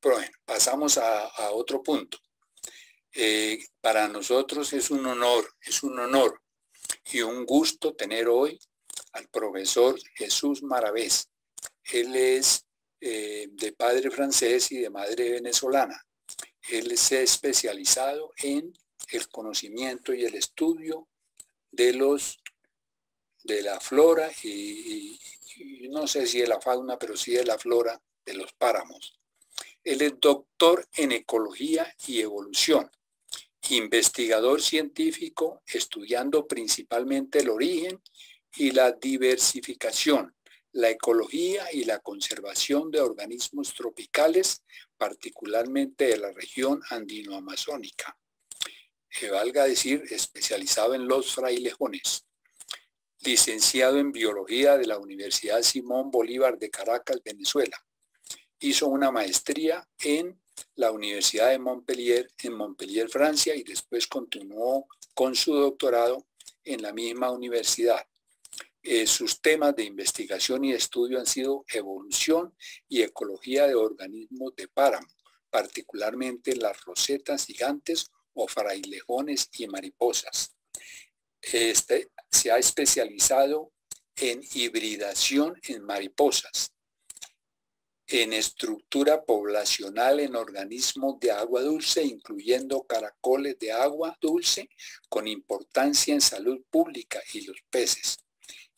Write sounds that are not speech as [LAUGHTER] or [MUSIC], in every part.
Bueno, pasamos a, otro punto. Eh, para nosotros es un honor, es un honor y un gusto tener hoy al profesor Jesús Maravés. Él es eh, de padre francés y de madre venezolana. Él se ha especializado en el conocimiento y el estudio de los de la flora y, no sé si de la fauna, pero sí de la flora de los páramos. Él es doctor en ecología y evolución, investigador científico estudiando principalmente el origen y la diversificación, la ecología y la conservación de organismos tropicales, particularmente de la región andino-amazónica. Que valga decir, especializado en los frailejones. Licenciado en Biología de la Universidad Simón Bolívar de Caracas, Venezuela. Hizo una maestría en la Universidad de Montpellier, en Montpellier, Francia, y después continuó con su doctorado en la misma universidad. Eh, sus temas de investigación y estudio han sido evolución y ecología de organismos de páramo, particularmente las rosetas gigantes o frailejones y mariposas. Este se ha especializado en hibridación en mariposas, en estructura poblacional en organismos de agua dulce, incluyendo caracoles de agua dulce, con importancia en salud pública y los peces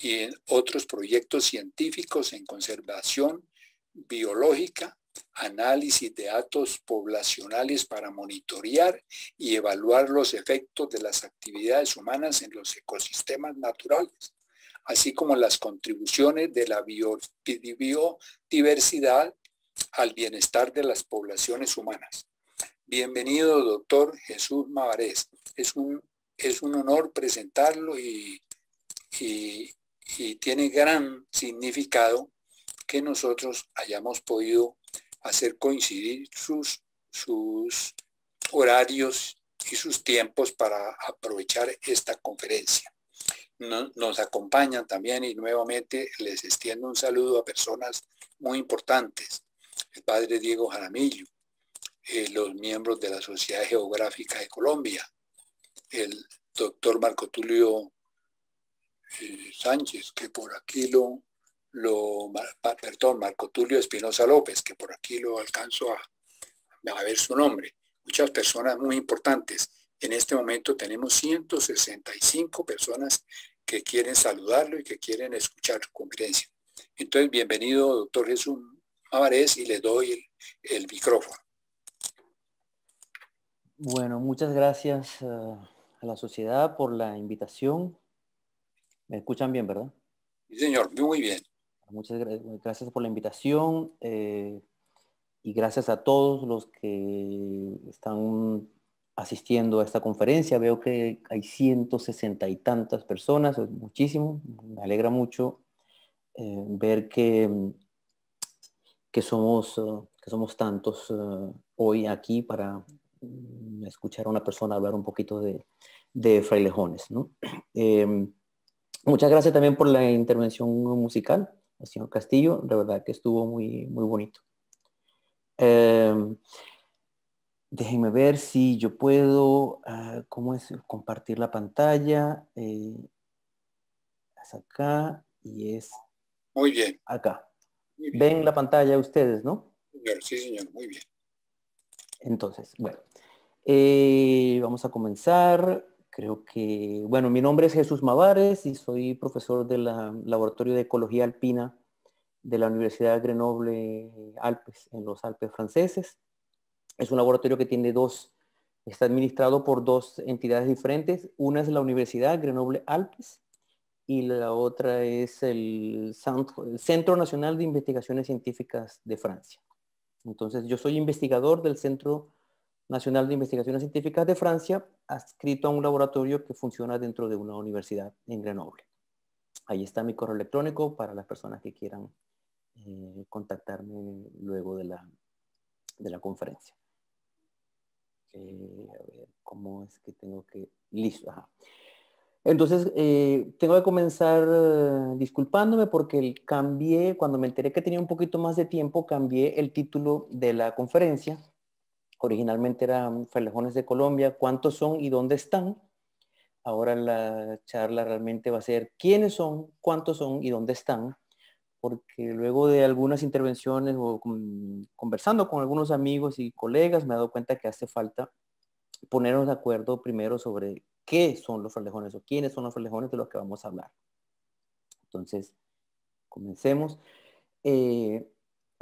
y en otros proyectos científicos en conservación biológica, análisis de datos poblacionales para monitorear y evaluar los efectos de las actividades humanas en los ecosistemas naturales, así como las contribuciones de la biodiversidad al bienestar de las poblaciones humanas. Bienvenido, doctor Jesús Mavarés. Es un, es un honor presentarlo y, y, y tiene gran significado que nosotros hayamos podido hacer coincidir sus, sus horarios y sus tiempos para aprovechar esta conferencia. Nos, acompañan también y nuevamente les extiendo un saludo a personas muy importantes. El padre Diego Jaramillo, eh, los miembros de la Sociedad Geográfica de Colombia, el doctor Marco Tulio eh, Sánchez, que por aquí lo, lo, perdón, Marco Tulio Espinosa López, que por aquí lo alcanzo a, a ver su nombre. Muchas personas muy importantes. En este momento tenemos 165 personas que quieren saludarlo y que quieren escuchar su conferencia. Entonces, bienvenido, doctor Jesús Mavarés, y le doy el, el micrófono. Bueno, muchas gracias uh, a la sociedad por la invitación. ¿Me escuchan bien, verdad? Sí, señor, muy bien. Muchas gracias por la invitación eh, y gracias a todos los que están asistiendo a esta conferencia. Veo que hay 160 y tantas personas, muchísimo. Me alegra mucho eh, ver que, que, somos, uh, que somos tantos uh, hoy aquí para mm, escuchar a una persona hablar un poquito de, de frailejones. ¿no? [CLEARS THROAT] Em, Muchas gracias también por la intervención musical, al señor Castillo, de verdad que estuvo muy, muy bonito. Em, déjenme ver si yo puedo, ah, ¿cómo es? Compartir la pantalla. Eh, es acá y es... Muy bien. Acá. Ven la pantalla ustedes, ¿no? Sí, señor, muy bien. Entonces, bueno, eh, vamos a comenzar. Creo que, bueno, mi nombre es Jesús Mavares y soy profesor del Laboratorio de Ecología Alpina de la Universidad de Grenoble Alpes, en los Alpes franceses. Es un laboratorio que tiene dos, está administrado por dos entidades diferentes. Una es la Universidad Grenoble Alpes y la otra es el Centro Nacional de Investigaciones Científicas de Francia. Entonces, yo soy investigador del Centro Nacional de Investigaciones Científicas de Francia, adscrito a un laboratorio que funciona dentro de una universidad en Grenoble. Ahí está mi correo electrónico para las personas que quieran eh, contactarme luego de la, de la conferencia. Eh, a ver, ¿cómo es que tengo que...? Listo, Entonces, eh, tengo que comenzar eh, disculpándome porque cambié, cuando me enteré que tenía un poquito más de tiempo, cambié el título de la conferencia. Originalmente eran Frailejones de Colombia, ¿cuántos son y dónde están? Ahora la charla realmente va a ser quiénes son, cuántos son y dónde están, porque luego de algunas intervenciones o conversando con algunos amigos y colegas me he dado cuenta que hace falta ponernos de acuerdo primero sobre qué son los frailejones o quiénes son los frailejones de los que vamos a hablar. Entonces, comencemos. Eh,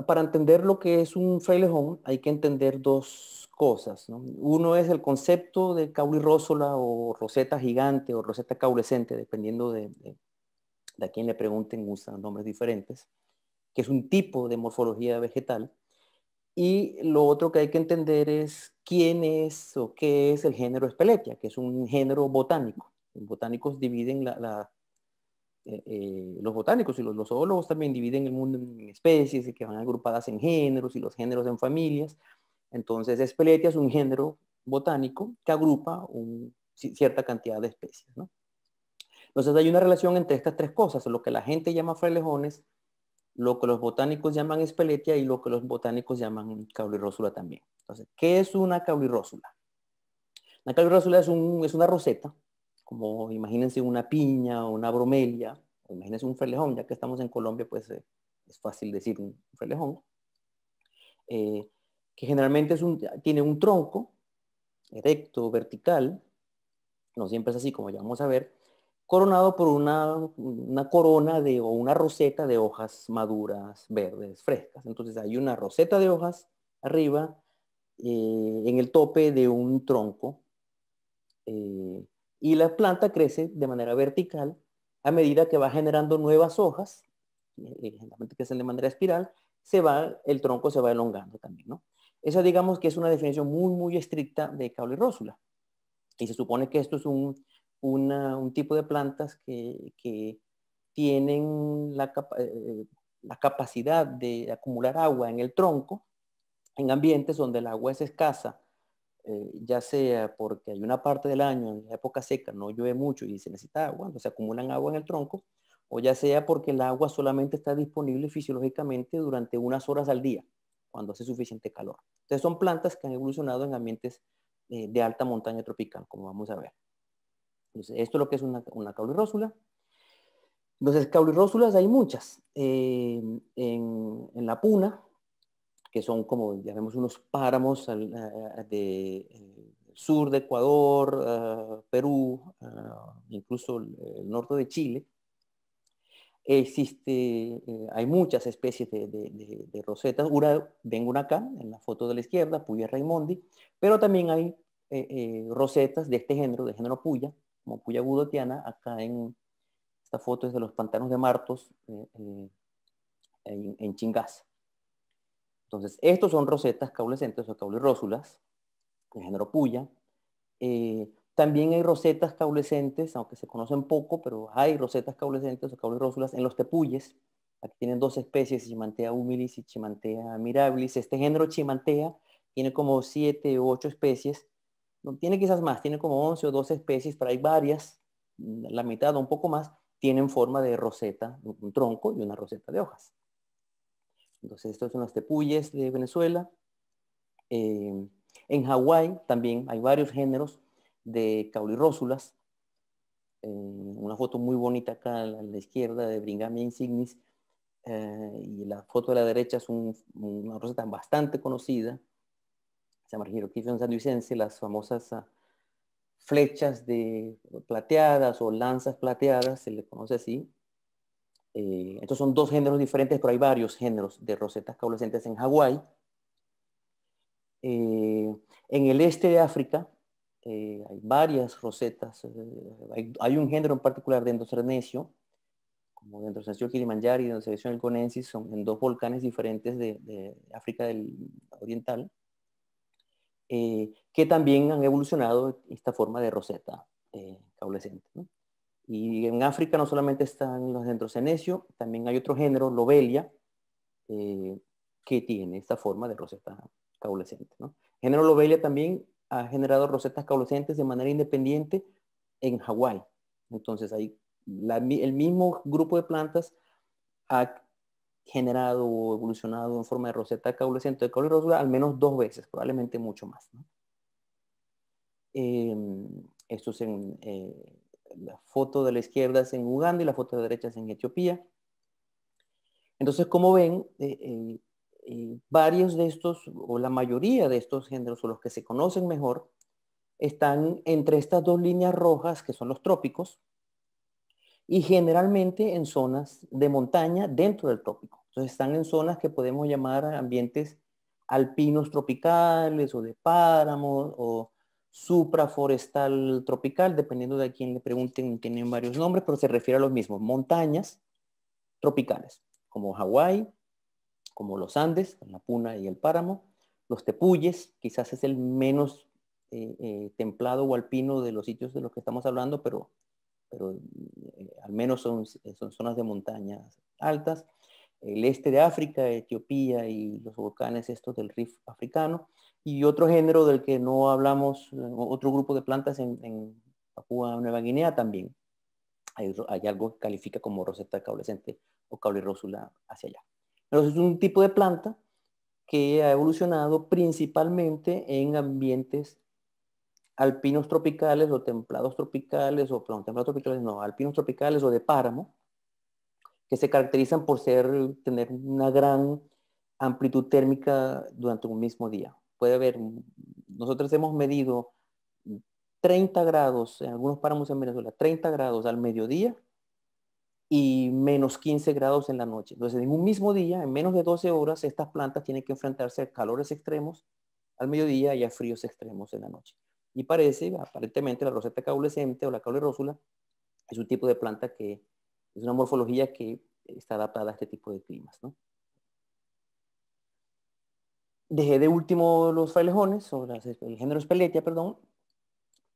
para entender lo que es un frailejón hay que entender dos cosas. Uno es el concepto de rósula o roseta gigante o roseta caulescente, dependiendo de, de, de a quién le pregunten, usan nombres diferentes, que es un tipo de morfología vegetal. Y lo otro que hay que entender es quién es o qué es el género Espeletia, que es un género botánico. Los botánicos dividen la, eh, eh, los botánicos y los, zoólogos también dividen el mundo en especies y que van agrupadas en géneros y los géneros en familias. Entonces, Espeletia es un género botánico que agrupa un, cierta cantidad de especies. Entonces, hay una relación entre estas tres cosas, lo que la gente llama frailejones, lo que los botánicos llaman espeletia y lo que los botánicos llaman caulirrósula también. Entonces, ¿qué es una caulirrósula? Una caulirrósula es, un, es una roseta, como imagínense una piña o una bromelia, o imagínense un frelejón, ya que estamos en Colombia, pues eh, es fácil decir un frelejón, eh, que generalmente es un, tiene un tronco erecto, vertical, no siempre es así como ya vamos a ver, coronado por una, una, corona de, o una roseta de hojas maduras, verdes, frescas. Entonces hay una roseta de hojas arriba eh, en el tope de un tronco eh, y la planta crece de manera vertical a medida que va generando nuevas hojas, eh, generalmente crecen de manera espiral, se va, el tronco se va elongando también, ¿no? Esa digamos que es una definición muy, muy estricta de rósula Y se supone que esto es un, un tipo de plantas que, que tienen la, la, capacidad de acumular agua en el tronco en ambientes donde el agua es escasa, eh, ya sea porque hay una parte del año, en la época seca, no llueve mucho y se necesita agua, entonces se acumulan agua en el tronco, o ya sea porque el agua solamente está disponible fisiológicamente durante unas horas al día, cuando hace suficiente calor. Entonces son plantas que han evolucionado en ambientes eh, de alta montaña tropical, como vamos a ver. Esto es lo que es una, una caulirrósula. Entonces, caulirrósulas hay muchas. Eh, en, la puna, que son como, ya vemos, unos páramos al, de, eh, sur de Ecuador, Perú, incluso el, norte de Chile. Existe, eh, hay muchas especies de, de, de, rosetas. Una, ven una acá, en la foto de la izquierda, Puya raimondi, pero también hay rosetas de este género, de género Puya, como Puya gudotiana, acá en esta foto es de los pantanos de Martos, en, en Chingaza. Entonces, estos son rosetas caulescentes o caulirrósulas, de género puya. Eh, también hay rosetas caulescentes, aunque se conocen poco, pero hay rosetas caulescentes o caulirrósulas en los tepuyes. Aquí tienen dos especies, Chimantea humilis y Chimantea mirabilis. Este género Chimantea tiene como siete u ocho especies. No tiene quizás más, tiene como once o doce especies, pero hay varias, la mitad o un poco más, tienen forma de roseta, un tronco y una roseta de hojas. Entonces, estos son los tepuyes de Venezuela. Eh, en Hawái también hay varios géneros de caulirrósulas. Eh, una foto muy bonita acá a la izquierda de Bringamia insignis. Eh, y la foto de la derecha es un, una roseta bastante conocida. Se llama Hieroquiphion sanduicense, las famosas uh, flechas de plateadas o lanzas plateadas, se le conoce así, eh, estos son dos géneros diferentes, pero hay varios géneros de rosetas caulescentes en Hawái. Eh, en el este de África eh, hay varias rosetas. Hay, un género en particular de endocernecio, como de endocernecio Kilimanjaro y de endocernecio elconensis, son en dos volcanes diferentes de, de África del Oriental, que también han evolucionado esta forma de roseta. ¿no? Y en África no solamente están los dendrocenecio, también hay otro género, lobelia, eh, que tiene esta forma de roseta caulescente. El género lobelia también ha generado rosetas caulescentes de manera independiente en Hawái. Entonces ahí el mismo grupo de plantas ha generado o evolucionado en forma de roseta caulescente de caule rósula al menos dos veces, probablemente mucho más. Em, esto es en eh, la foto de la izquierda es en Uganda y la foto de la derecha es en Etiopía. Entonces, como ven, eh, eh, varios de estos, o la mayoría de estos géneros, o los que se conocen mejor, están entre estas dos líneas rojas, que son los trópicos, y generalmente en zonas de montaña dentro del trópico. Entonces están en zonas que podemos llamar ambientes alpinos tropicales o de páramos o supraforestal tropical, dependiendo de a quién le pregunten, tienen varios nombres, pero se refiere a los mismos, montañas tropicales, como Hawái, como los Andes, la Puna y el Páramo, los Tepuyes, quizás es el menos eh, eh, templado o alpino de los sitios de los que estamos hablando, pero pero eh, al menos son, son zonas de montañas altas. El este de África, Etiopía y los volcanes estos del Rif africano. Y otro género del que no hablamos, otro grupo de plantas en, Papúa Nueva Guinea también. Hay, algo que califica como roseta caulescente o rósula hacia allá. Entonces es un tipo de planta que ha evolucionado principalmente en ambientes alpinos tropicales o templados tropicales, o perdón, templados tropicales no, alpinos tropicales o de páramo, que se caracterizan por ser, tener una gran amplitud térmica durante un mismo día. Puede haber, nosotros hemos medido 30 grados, en algunos páramos en Venezuela, 30 grados al mediodía y menos 15 grados en la noche. Entonces, en un mismo día, en menos de 12 horas, estas plantas tienen que enfrentarse a calores extremos al mediodía y a fríos extremos en la noche. Y parece, aparentemente, la roseta caulescente o la caule rósula es un tipo de planta que es una morfología que está adaptada a este tipo de climas. Dejé de último los frailejones, o el género Speletia, perdón,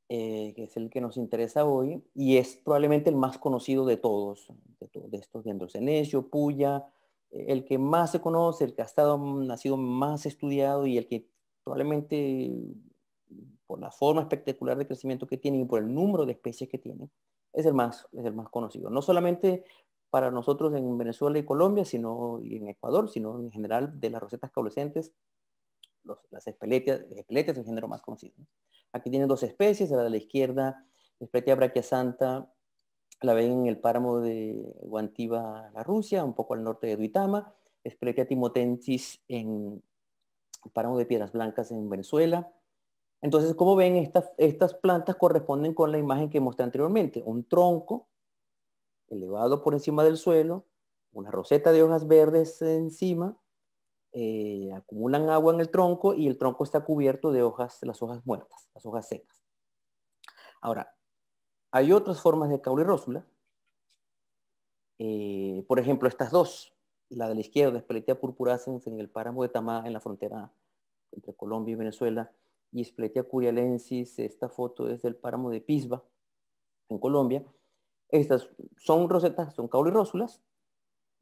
eh, que es el que nos interesa hoy, y es probablemente el más conocido de todos, de, todos, de estos géneros. Enesio, Puya, eh, el que más se conoce, el que ha, estado, ha sido más estudiado y el que probablemente por la forma espectacular de crecimiento que tiene y por el número de especies que tiene, es el más, es el más conocido. No solamente para nosotros en Venezuela y Colombia, sino y en Ecuador, sino en general de las rosetas caulescentes, las espeletias, espeletias es el género más conocido. Aquí tienen dos especies, la de la izquierda, Espeletia brachiasanta, la ven en el páramo de Guantiva, la Rusia, un poco al norte de Duitama, Espeletia timotensis en páramo de Piedras Blancas en Venezuela, entonces, como ven, estas, plantas corresponden con la imagen que mostré anteriormente. Un tronco elevado por encima del suelo, una roseta de hojas verdes encima, eh, acumulan agua en el tronco y el tronco está cubierto de hojas, las hojas muertas, las hojas secas. Ahora, hay otras formas de rósula. Eh, por ejemplo, estas dos, la de la izquierda, Speletia purpurascens en el páramo de Tamá, en la frontera entre Colombia y Venezuela, y Spletia curialensis, esta foto es del páramo de Pisba, en Colombia. Estas son rosetas, son caulirósulas,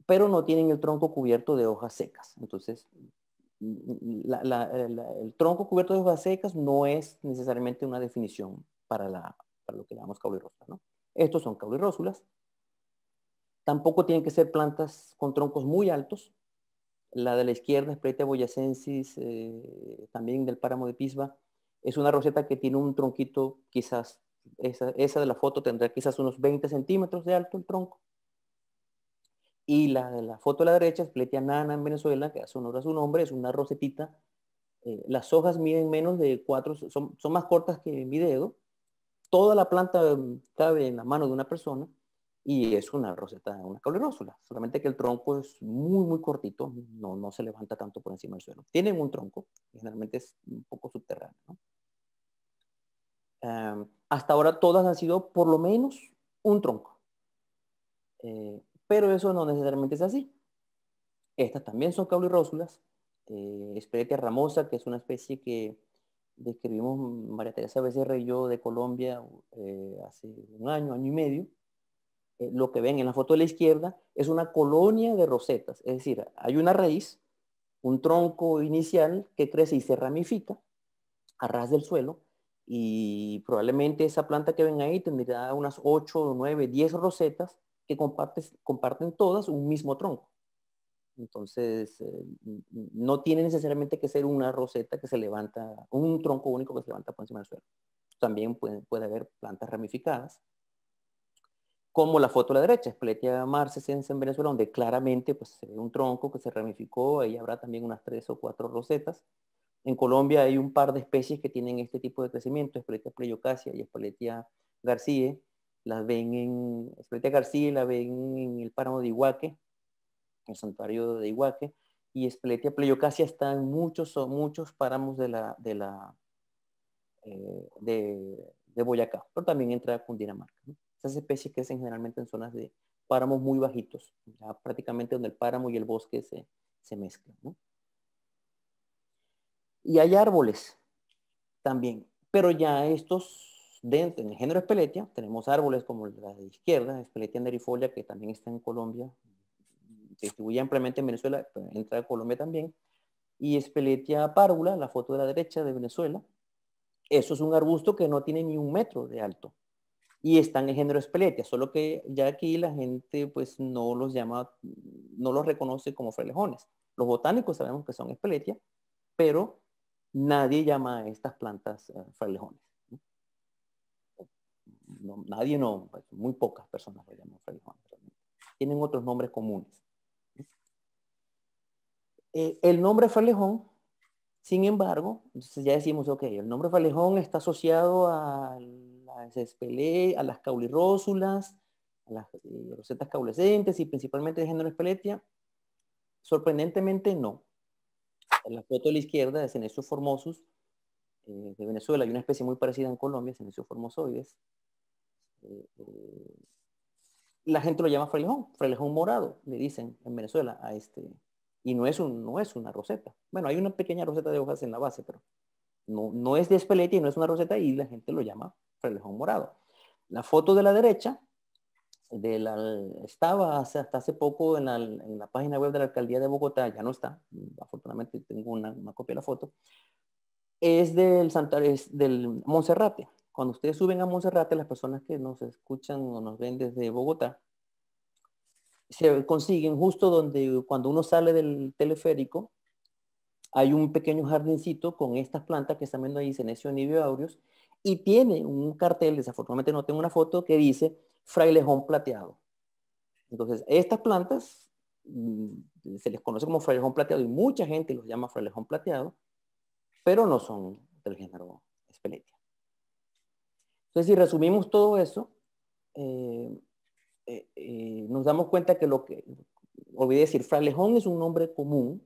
pero no tienen el tronco cubierto de hojas secas. Entonces, el tronco cubierto de hojas secas no es necesariamente una definición para, lo que llamamos caulirósulas. ¿no? Estos son caulirósulas. Tampoco tienen que ser plantas con troncos muy altos. La de la izquierda, Spletia boyacensis, eh, también del páramo de Pisba, es una roseta que tiene un tronquito quizás, esa, de la foto tendrá quizás unos 20 centímetros de alto el tronco. Y la de la foto a la derecha, Spletia nana en Venezuela, que hace honor a su nombre, es una rosetita. Eh, las hojas miden menos de 4, son, son más cortas que mi dedo. Toda la planta mm, cabe en la mano de una persona y es una roseta, una caulerósula, solamente que el tronco es muy, muy cortito, no, no se levanta tanto por encima del suelo. Tienen un tronco, generalmente es un poco subterráneo. Em, hasta ahora todas han sido por lo menos un tronco. Eh, pero eso no necesariamente es así. Estas también son caulirósulas. Eh, Espeletia ramosa, que es una especie que describimos María Teresa Becerra y yo de Colombia eh, hace un año, año y medio. Eh, lo que ven en la foto de la izquierda es una colonia de rosetas. Es decir, hay una raíz, un tronco inicial que crece y se ramifica a ras del suelo Y probablemente esa planta que ven ahí tendrá unas 8, 9, 10 rosetas que comparten, comparten todas un mismo tronco. Entonces, eh, no tiene necesariamente que ser una roseta que se levanta, un tronco único que se levanta por encima del suelo. También puede, puede haber plantas ramificadas, como la foto a la derecha, Espletia marcescens en Venezuela, donde claramente pues, se ve un tronco que se ramificó, ahí habrá también unas tres o cuatro rosetas. En Colombia hay un par de especies que tienen este tipo de crecimiento, Espletia pleiocasia y Espletia garcía. Las ven en, Espletia garcía la ven en el páramo de Iguaque, el santuario de Iguaque, y Espletia pleiocasia está en muchos, muchos páramos de la, eh, de, Boyacá, pero también entra a Cundinamarca. Estas especies crecen generalmente en zonas de páramos muy bajitos, prácticamente donde el páramo y el bosque se, se mezclan. Y hay árboles también, pero ya estos, dentro, en el género Espeletia, tenemos árboles como la de izquierda, Espeletia nerifolia, que también está en Colombia, se distribuye ampliamente en Venezuela, entra a Colombia también, y Espeletia párvula, la foto de la derecha de Venezuela, eso es un arbusto que no tiene ni un metro de alto y están en género Espeletia, solo que ya aquí la gente pues no los llama, no los reconoce como frailejones. Los botánicos sabemos que son Espeletia, pero nadie llama a estas plantas uh, frailejones. nadie no, pues, muy pocas personas lo llaman frailejones. Tienen otros nombres comunes. Eh, el nombre frailejón, sin embargo, ya decimos, ok, el nombre frailejón está asociado al a las caulirósulas, a las eh, rosetas caulescentes y principalmente de género espeletia? Sorprendentemente no. En la foto de la izquierda de Senecio formosus eh, de Venezuela, hay una especie muy parecida en Colombia, Senecio formosoides. Eh, la gente lo llama frailejón, frailejón morado, le dicen en Venezuela a este, y no es, un, no es una roseta. Bueno, hay una pequeña roseta de hojas en la base, pero no, no es de espeletia y no es una roseta y la gente lo llama frailejón morado. La foto de la derecha de la, estaba hasta hace poco en la, página web de la alcaldía de Bogotá, ya no está, afortunadamente tengo una, copia de la foto, es del santuario, del Monserrate. Cuando ustedes suben a Monserrate, las personas que nos escuchan o nos ven desde Bogotá, se consiguen justo donde cuando uno sale del teleférico, hay un pequeño jardincito con estas plantas que están viendo ahí, Senecio Nibio aureus, y tiene un cartel, desafortunadamente no tengo una foto, que dice frailejón plateado. Entonces, estas plantas mm, se les conoce como frailejón plateado y mucha gente los llama frailejón plateado, pero no son del género Espeletia. Entonces, si resumimos todo eso, eh, eh, eh, nos damos cuenta que lo que, olvidé decir, frailejón es un nombre común,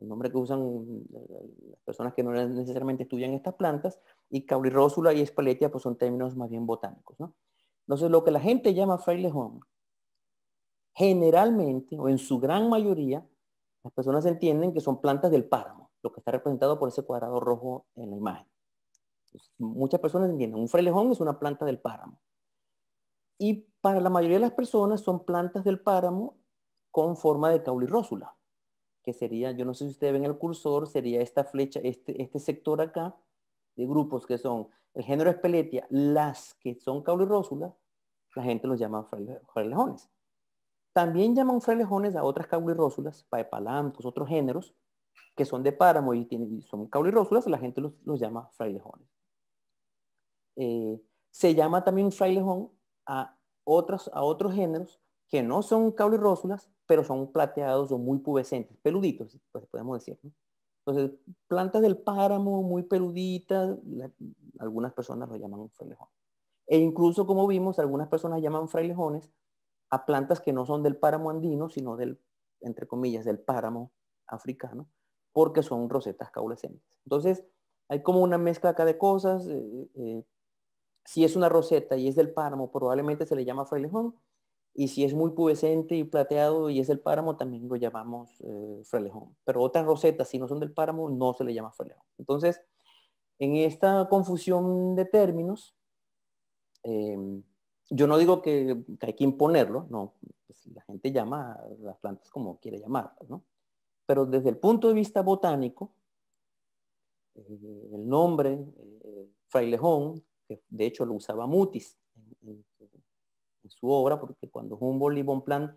el nombre que usan las personas que no necesariamente estudian estas plantas, y caulirósula y espeletia pues son términos más bien botánicos. ¿no? Entonces lo que la gente llama frailejón, generalmente o en su gran mayoría, las personas entienden que son plantas del páramo, lo que está representado por ese cuadrado rojo en la imagen. muchas personas entienden, un frailejón es una planta del páramo. Y para la mayoría de las personas son plantas del páramo con forma de caulirósula que sería, yo no sé si ustedes ven el cursor, sería esta flecha, este, este sector acá, de grupos que son el género Espeletia, las que son caulirrósulas, la gente los llama frailejones. También llaman frailejones a otras caulirrósulas, paepalantos, otros géneros, que son de páramo y, tienen, son caulirrósulas, la gente los, llama frailejones. Eh, se llama también frailejón a otros, a otros géneros que no son caulirrósulas, pero son plateados o muy pubescentes, peluditos, pues podemos decir. Entonces, plantas del páramo muy peluditas, algunas personas lo llaman frailejón. E incluso, como vimos, algunas personas llaman frailejones a plantas que no son del páramo andino, sino del, entre comillas, del páramo africano, porque son rosetas caulescentes. Entonces, hay como una mezcla acá de cosas. Eh, eh, si es una roseta y es del páramo, probablemente se le llama frailejón y si es muy pubescente y plateado y es el páramo, también lo llamamos eh, frelejón. Pero otras rosetas, si no son del páramo, no se le llama frelejón. Entonces, en esta confusión de términos, em, yo no digo que, hay que imponerlo, no, pues, la gente llama las plantas como quiere llamarlas, ¿no? Pero desde el punto de vista botánico, eh, el nombre eh, frailejón, que de hecho lo usaba Mutis su obra, porque cuando Humboldt y Bonpland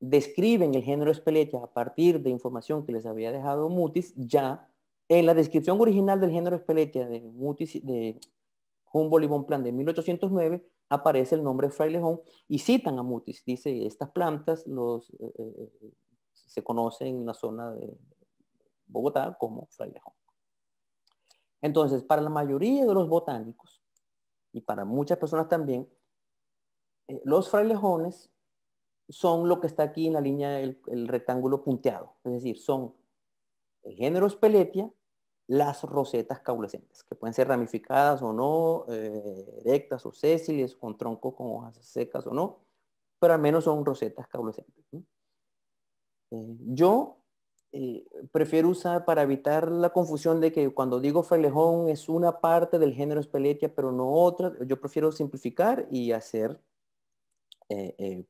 describen el género Speletia a partir de información que les había dejado Mutis, ya en la descripción original del género Speletia de Mutis, de Humboldt y Bonpland de 1809, aparece el nombre frailejón y citan a Mutis. Dice, estas plantas los, eh, eh, se conocen en la zona de Bogotá como frailejón. Entonces, para la mayoría de los botánicos, y para muchas personas también, eh, los frailejones son lo que está aquí en la línea del el rectángulo punteado. Es decir, son el género Speletia, las rosetas caulescentes, que pueden ser ramificadas o no, eh, erectas o sésiles, con tronco con hojas secas o no, pero al menos son rosetas caulescentes. Eh, yo eh, prefiero usar para evitar la confusión de que cuando digo frailejón es una parte del género Speletia, pero no otra. Yo prefiero simplificar y hacer, eh, eh,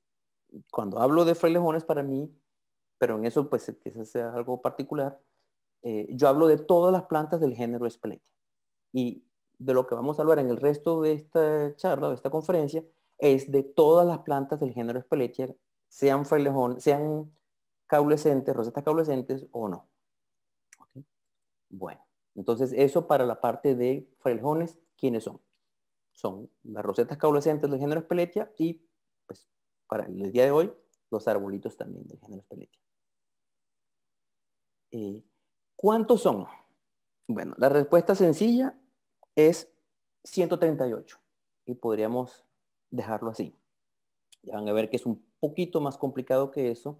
cuando hablo de frailejones para mí, pero en eso pues es algo particular, yo hablo de todas las plantas del género Speletia. Y de lo que vamos a hablar en el resto de esta charla, de esta conferencia, es de todas las plantas del género Speletia, sean frailejones, sean caulescentes, rosetas caulescentes o no. Bueno, entonces eso para la parte de frailejones, ¿quiénes son? Son las rosetas caulescentes del género Speletia y, para el día de hoy, los arbolitos también del género Speletia. Eh, ¿Cuántos son? Bueno, la respuesta sencilla es 138 y podríamos dejarlo así. Ya van a ver que es un poquito más complicado que eso,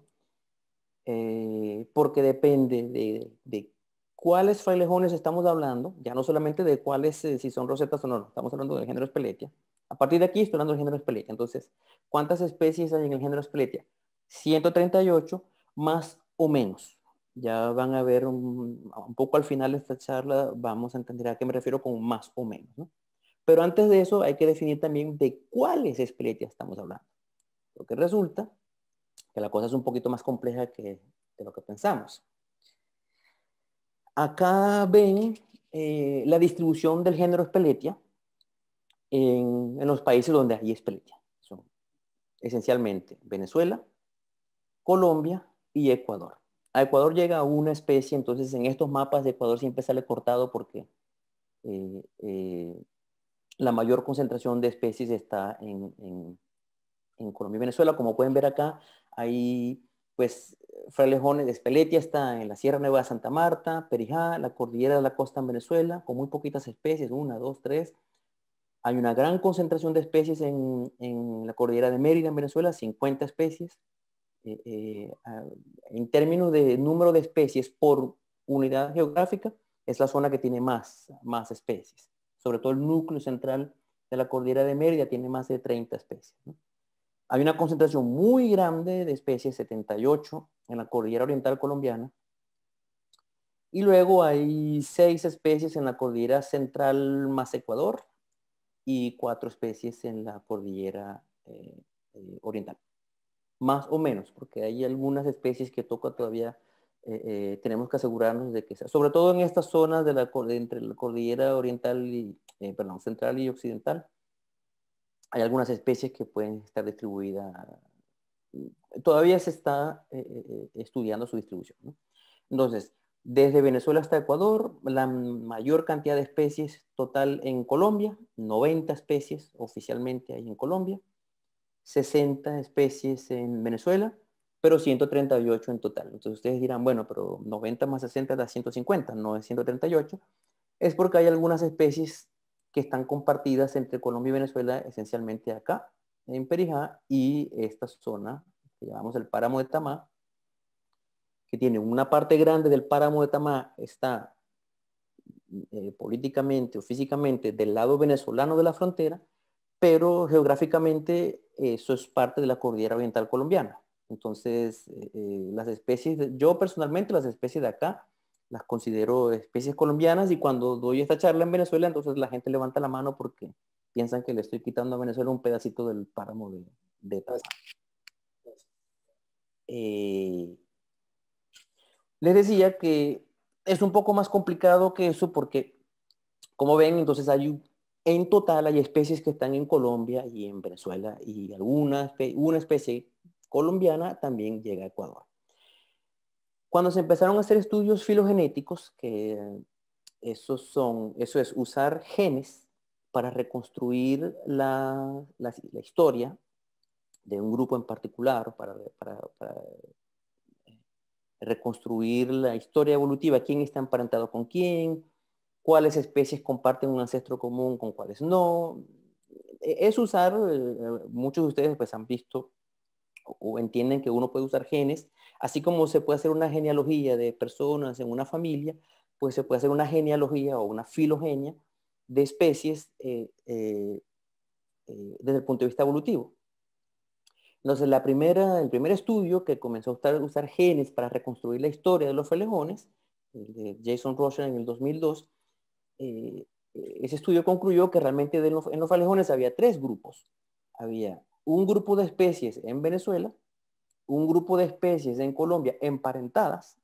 eh, porque depende de, cuáles frailejones estamos hablando, ya no solamente de cuáles, eh, si son rosetas o no, estamos hablando del género Speletia. A partir de aquí estoy hablando del género Speletia. Entonces, ¿cuántas especies hay en el género Speletia? 138 más o menos. Ya van a ver un, poco al final de esta charla, vamos a entender a qué me refiero con más o menos. Pero antes de eso hay que definir también de cuáles Speletia estamos hablando. Lo que resulta que la cosa es un poquito más compleja que de lo que pensamos. Acá ven eh, la distribución del género Speletia en, los países donde hay Speletia. Son esencialmente Venezuela, Colombia y Ecuador. A Ecuador llega una especie, entonces en estos mapas de Ecuador siempre sale cortado porque eh, eh, la mayor concentración de especies está en, en Colombia y Venezuela. Como pueden ver acá, hay pues frailejones de Speletia está en la Sierra Nueva Santa Marta, Perijá, la cordillera de la costa en Venezuela, con muy poquitas especies, una, dos, tres. Hay una gran concentración de especies en, la cordillera de Mérida en Venezuela, 50 especies. Eh, eh, en términos de número de especies por unidad geográfica, es la zona que tiene más, más especies. Sobre todo el núcleo central de la cordillera de Mérida tiene más de 30 especies. Hay una concentración muy grande de especies, 78, en la cordillera oriental colombiana. Y luego hay seis especies en la cordillera central más Ecuador y cuatro especies en la cordillera eh, eh, oriental. Más o menos, porque hay algunas especies que toca todavía, eh, tenemos que asegurarnos de que sea, sobre todo en estas zonas de la, entre la cordillera oriental y, perdón, central y occidental, hay algunas especies que pueden estar distribuidas. Todavía se está estudiando su distribución. Entonces, desde Venezuela hasta Ecuador, la mayor cantidad de especies total en Colombia, 90 especies oficialmente hay en Colombia, 60 especies en Venezuela, pero 138 en total. Entonces ustedes dirán, bueno, pero 90 más 60 da 150, no es 138. Es porque hay algunas especies que están compartidas entre Colombia y Venezuela, esencialmente acá, en Perijá, y esta zona que llamamos el páramo de Tamá, que tiene una parte grande del páramo de Tamá, está eh, políticamente o físicamente del lado venezolano de la frontera, pero geográficamente eso es parte de la cordillera oriental colombiana. Entonces, eh, eh, las especies, yo personalmente las especies de acá las considero especies colombianas y cuando doy esta charla en Venezuela, entonces la gente levanta la mano porque piensan que le estoy quitando a Venezuela un pedacito del páramo de, de les decía que es un poco más complicado que eso porque, Como ven, entonces hay en total hay especies que están en Colombia y en Venezuela y alguna una especie colombiana también llega a Ecuador. Cuando se empezaron a hacer estudios filogenéticos, que esos son, eso es usar genes para reconstruir la, la, historia de un grupo en particular, para, para, reconstruir la historia evolutiva, quién está emparentado con quién, cuáles especies comparten un ancestro común con cuáles no. E, es usar, eh, muchos de ustedes pues han visto o entienden que uno puede usar genes, así como se puede hacer una genealogía de personas en una familia, pues se puede hacer una genealogía o una filogenia de especies eh, eh, desde el punto de vista evolutivo. Entonces, la primera, el primer estudio que comenzó a usar, genes para reconstruir la historia de los felejones, el de Jason Roger en el 2002, eh, ese estudio concluyó que realmente en los falejones había tres grupos. Había un grupo de especies en Venezuela, un grupo de especies en Colombia emparentadas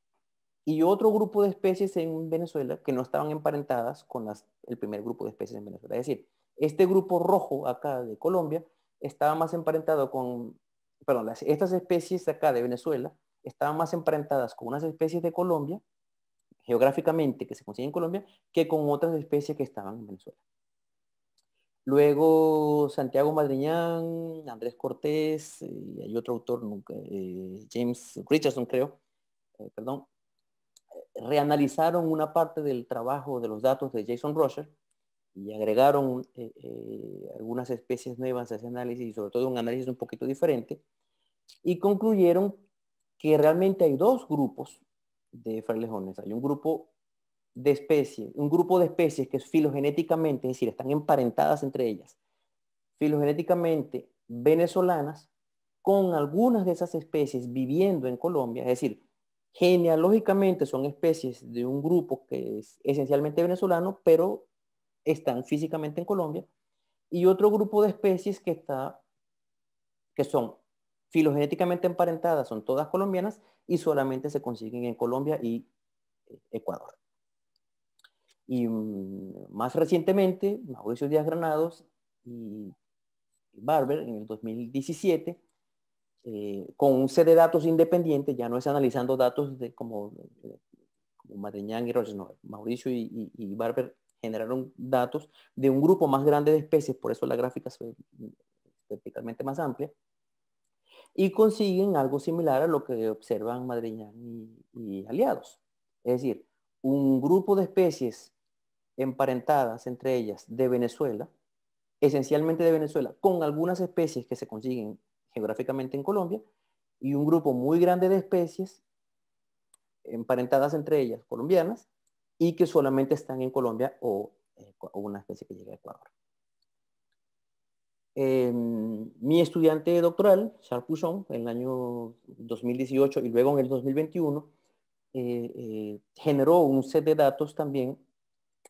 y otro grupo de especies en Venezuela que no estaban emparentadas con las, el primer grupo de especies en Venezuela. Es decir, este grupo rojo acá de Colombia estaba más emparentado con, perdón, estas especies acá de Venezuela estaban más emparentadas con unas especies de Colombia geográficamente que se consiguen en Colombia que con otras especies que estaban en Venezuela. Luego Santiago Madriñán, Andrés Cortés eh, y hay otro autor, eh, James Richardson creo, eh, perdón, reanalizaron una parte del trabajo de los datos de Jason Roger y agregaron algunas especies nuevas a ese análisis y sobre todo un análisis un poquito diferente y concluyeron que realmente hay dos grupos de frailejones. Hay un grupo de especies, un grupo de especies que es filogenéticamente, es decir, están emparentadas entre ellas, filogenéticamente venezolanas, con algunas de esas especies viviendo en Colombia, es decir, genealógicamente son especies de un grupo que es esencialmente venezolano, pero están físicamente en Colombia, y otro grupo de especies que está, que son filogenéticamente emparentadas, son todas colombianas, y solamente se consiguen en Colombia y eh, Ecuador. Y mm, más recientemente, Mauricio Díaz Granados y Barber en el 2017, eh, con un set de datos independiente, ya no es analizando datos de como, como Madriñán y Rogers, no, Mauricio y, Barber generaron datos de un grupo más grande de especies, por eso la gráfica es verticalmente más amplia, y consiguen algo similar a lo que observan Madriñán y, aliados. Es decir, un grupo de especies emparentadas entre ellas de Venezuela, esencialmente de Venezuela, con algunas especies que se consiguen geográficamente en Colombia, y un grupo muy grande de especies emparentadas entre ellas colombianas y que solamente están en Colombia o, eh, una especie que llega a Ecuador. Em, mi estudiante doctoral, Charles Pouchon, en el año 2018 y luego en el 2021, eh, eh, generó un set de datos también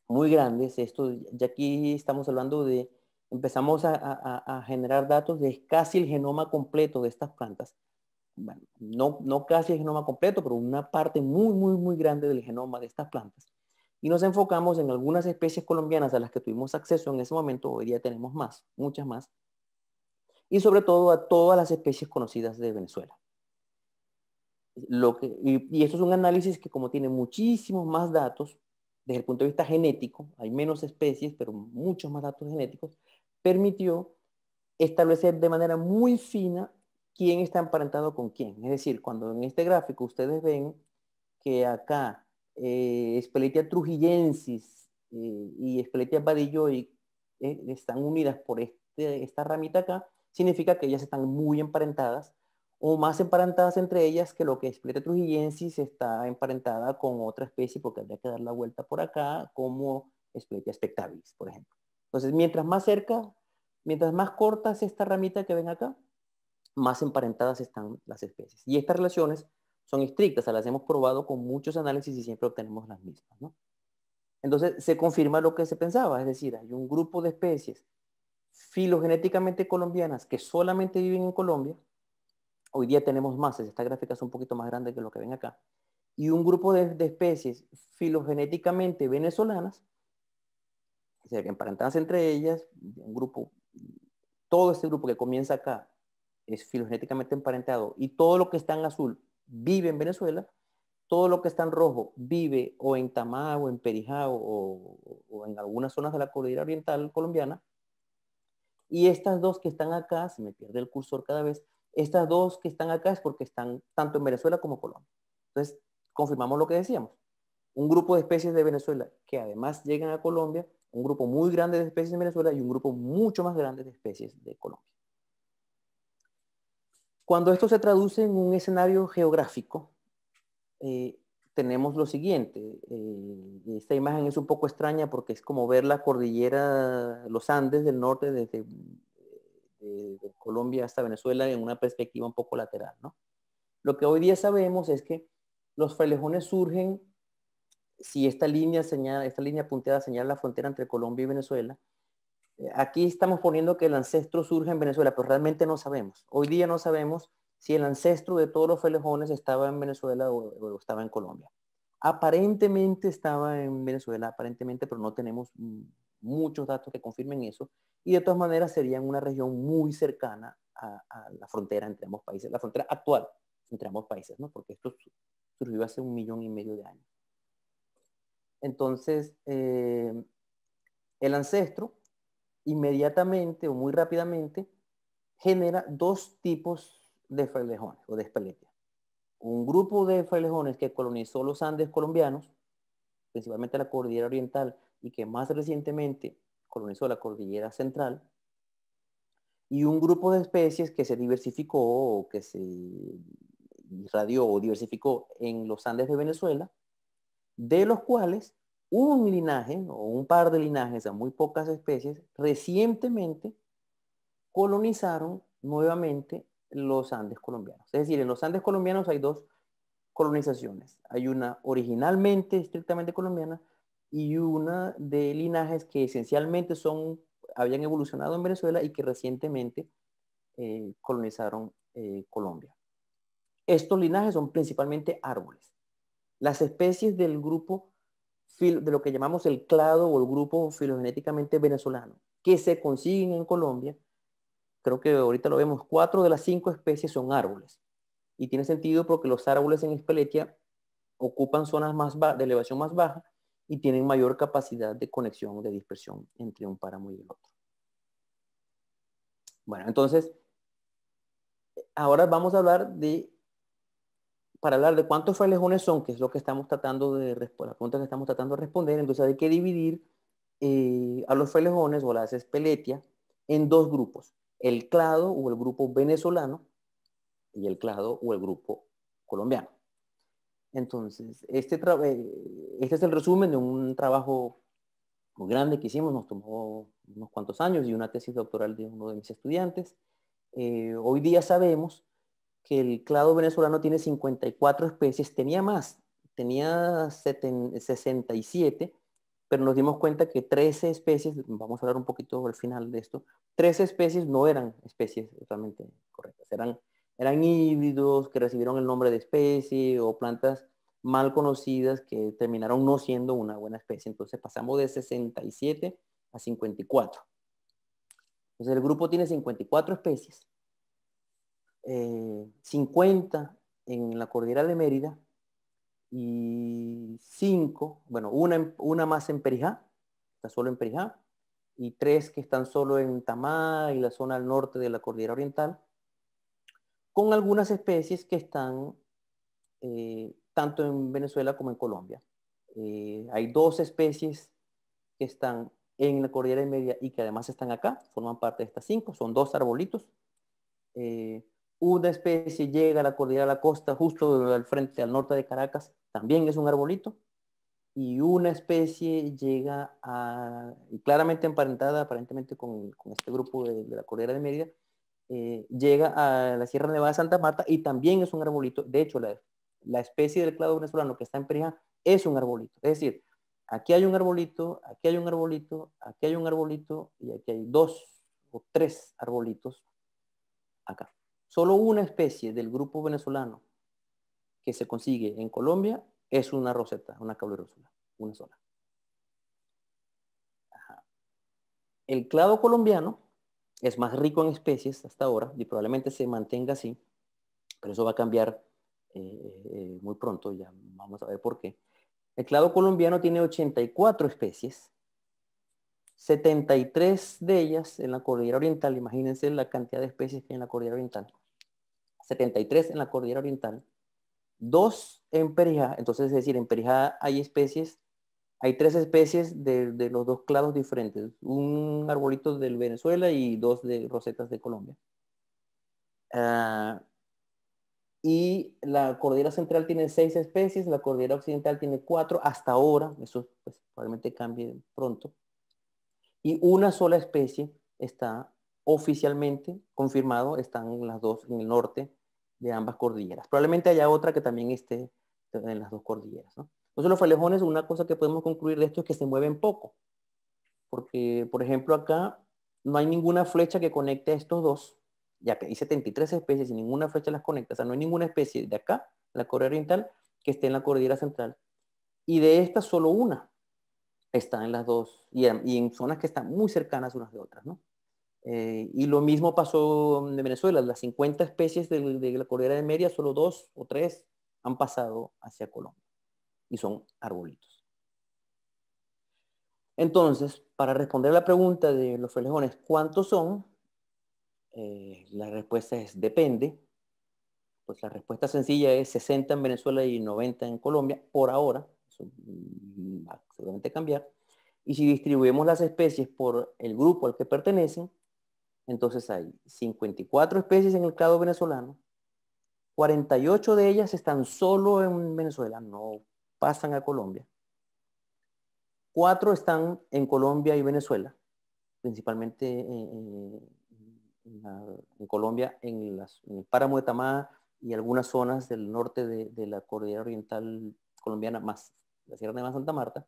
muy grandes. Esto, ya aquí estamos hablando de, empezamos a, generar datos de casi el genoma completo de estas plantas. No, no casi el genoma completo, pero una parte muy, muy, muy grande del genoma de estas plantas y nos enfocamos en algunas especies colombianas a las que tuvimos acceso en ese momento, hoy día tenemos más, muchas más, y sobre todo a todas las especies conocidas de Venezuela. Lo que, y, esto es un análisis que como tiene muchísimos más datos, desde el punto de vista genético, hay menos especies, pero muchos más datos genéticos, permitió establecer de manera muy fina quién está emparentado con quién. Es decir, cuando en este gráfico ustedes ven que acá eh, trujillensis eh, y Speletia badilloi eh, están unidas por este, esta ramita acá, significa que ellas están muy emparentadas o más emparentadas entre ellas que lo que Speletia trujillensis está emparentada con otra especie porque habría que dar la vuelta por acá como Speletia spectabilis, por ejemplo. Entonces, mientras más cerca, mientras más corta es esta ramita que ven acá, más emparentadas están las especies. Y estas relaciones son estrictas, las hemos probado con muchos análisis y siempre obtenemos las mismas. ¿no? Entonces se confirma lo que se pensaba, es decir, hay un grupo de especies filogenéticamente colombianas que solamente viven en Colombia, hoy día tenemos más, esta gráfica es un poquito más grande que lo que ven acá, y un grupo de, especies filogenéticamente venezolanas emparentadas entre ellas, un grupo, todo este grupo que comienza acá es filogenéticamente emparentado y todo lo que está en azul vive en Venezuela, todo lo que está en rojo vive o en Tamá o en Perijá o, en algunas zonas de la cordillera oriental colombiana. Y estas dos que están acá, se me pierde el cursor cada vez, estas dos que están acá es porque están tanto en Venezuela como Colombia. Entonces, confirmamos lo que decíamos. Un grupo de especies de Venezuela que además llegan a Colombia un grupo muy grande de especies en Venezuela y un grupo mucho más grande de especies de Colombia. Cuando esto se traduce en un escenario geográfico, eh, tenemos lo siguiente. Eh, esta imagen es un poco extraña porque es como ver la cordillera, los Andes del norte desde de, Colombia hasta Venezuela en una perspectiva un poco lateral. Lo que hoy día sabemos es que los frailejones surgen si esta línea señala, esta línea punteada señala la frontera entre Colombia y Venezuela, eh, aquí estamos poniendo que el ancestro surge en Venezuela, pero realmente no sabemos. Hoy día no sabemos si el ancestro de todos los felejones estaba en Venezuela o, estaba en Colombia. Aparentemente estaba en Venezuela, aparentemente, pero no tenemos muchos datos que confirmen eso. Y de todas maneras sería una región muy cercana a, la frontera entre ambos países, la frontera actual entre ambos países, ¿no? porque esto surgió hace un millón y medio de años. Entonces, eh, el ancestro inmediatamente o muy rápidamente genera dos tipos de frailejones o de espeletia. Un grupo de frailejones que colonizó los Andes colombianos, principalmente la cordillera oriental, y que más recientemente colonizó la cordillera central, y un grupo de especies que se diversificó o que se irradió o diversificó en los Andes de Venezuela, de los cuales un linaje o un par de linajes a muy pocas especies recientemente colonizaron nuevamente los Andes colombianos. Es decir, en los Andes colombianos hay dos colonizaciones. Hay una originalmente estrictamente colombiana y una de linajes que esencialmente son, habían evolucionado en Venezuela y que recientemente eh, colonizaron eh, Colombia. Estos linajes son principalmente árboles. Las especies del grupo de lo que llamamos el clado o el grupo filogenéticamente venezolano, que se consiguen en Colombia, creo que ahorita lo vemos, cuatro de las cinco especies son árboles. Y tiene sentido porque los árboles en Espeletia ocupan zonas más de elevación más baja y tienen mayor capacidad de conexión, de dispersión entre un páramo y el otro. Bueno, entonces, ahora vamos a hablar de para hablar de cuántos frailejones son, que es lo que estamos tratando de responder, la pregunta que estamos tratando de responder, entonces hay que dividir eh, a los frailejones o las espeletia en dos grupos, el clado o el grupo venezolano y el clado o el grupo colombiano. Entonces, este, eh, este es el resumen de un trabajo muy grande que hicimos, nos tomó unos cuantos años y una tesis doctoral de uno de mis estudiantes. Eh, hoy día sabemos que el clado venezolano tiene 54 especies, tenía más, tenía 67, pero nos dimos cuenta que 13 especies, vamos a hablar un poquito al final de esto, 13 especies no eran especies realmente correctas, eran, eran híbridos que recibieron el nombre de especie o plantas mal conocidas que terminaron no siendo una buena especie. Entonces pasamos de 67 a 54. Entonces el grupo tiene 54 especies 50 eh, en la cordillera de Mérida y 5, bueno, una, una más en Perijá, está solo en Perijá, y tres que están solo en Tamá y la zona al norte de la cordillera oriental, con algunas especies que están eh, tanto en Venezuela como en Colombia. Eh, hay dos especies que están en la cordillera de Mérida y que además están acá, forman parte de estas cinco, son dos arbolitos una especie llega a la cordillera de la costa justo al frente, al norte de Caracas, también es un arbolito. Y una especie llega a, claramente emparentada aparentemente con, este grupo de, la cordillera de Mérida, eh, llega a la Sierra Nevada de Santa Marta y también es un arbolito. De hecho, la, la especie del clado venezolano que está en Perijá es un arbolito. Es decir, aquí hay un arbolito, aquí hay un arbolito, aquí hay un arbolito y aquí hay dos o tres arbolitos acá. Solo una especie del grupo venezolano que se consigue en Colombia es una roseta, una caule una sola. El clado colombiano es más rico en especies hasta ahora y probablemente se mantenga así, pero eso va a cambiar eh, eh, muy pronto, ya vamos a ver por qué. El clado colombiano tiene 84 especies, 73 de ellas en la cordillera oriental, imagínense la cantidad de especies que hay en la cordillera oriental, 73 en la cordillera oriental, dos en Perijá, entonces es decir, en Perijá hay especies, hay tres especies de, los dos clados diferentes, un arbolito del Venezuela y dos de rosetas de Colombia. Ah, y la cordillera central tiene seis especies, la cordillera occidental tiene cuatro. Hasta ahora, eso pues, probablemente cambie pronto, y una sola especie está oficialmente confirmado, están las dos en el norte de ambas cordilleras. Probablemente haya otra que también esté en las dos cordilleras. Entonces los falejones, una cosa que podemos concluir de esto es que se mueven poco, porque por ejemplo acá no hay ninguna flecha que conecte a estos dos, ya que hay 73 especies y ninguna flecha las conecta, o sea, no hay ninguna especie de acá, la cordillera oriental, que esté en la cordillera central. Y de estas solo una está en las dos, y en, zonas que están muy cercanas unas de otras, ¿no? Eh, y lo mismo pasó en Venezuela, las 50 especies de, la cordillera de Media, solo dos o tres han pasado hacia Colombia, y son arbolitos. Entonces, para responder la pregunta de los felejones, ¿cuántos son? Eh, la respuesta es depende. Pues la respuesta sencilla es 60 en Venezuela y 90 en Colombia, por ahora. Eso va seguramente cambiar. Y si distribuimos las especies por el grupo al que pertenecen, entonces hay 54 especies en el clado venezolano, 48 de ellas están solo en Venezuela, no pasan a Colombia. Cuatro están en Colombia y Venezuela, principalmente en, en, Colombia, en, el páramo de Tamá y algunas zonas del norte de, la cordillera oriental colombiana, más la Sierra de Santa Marta.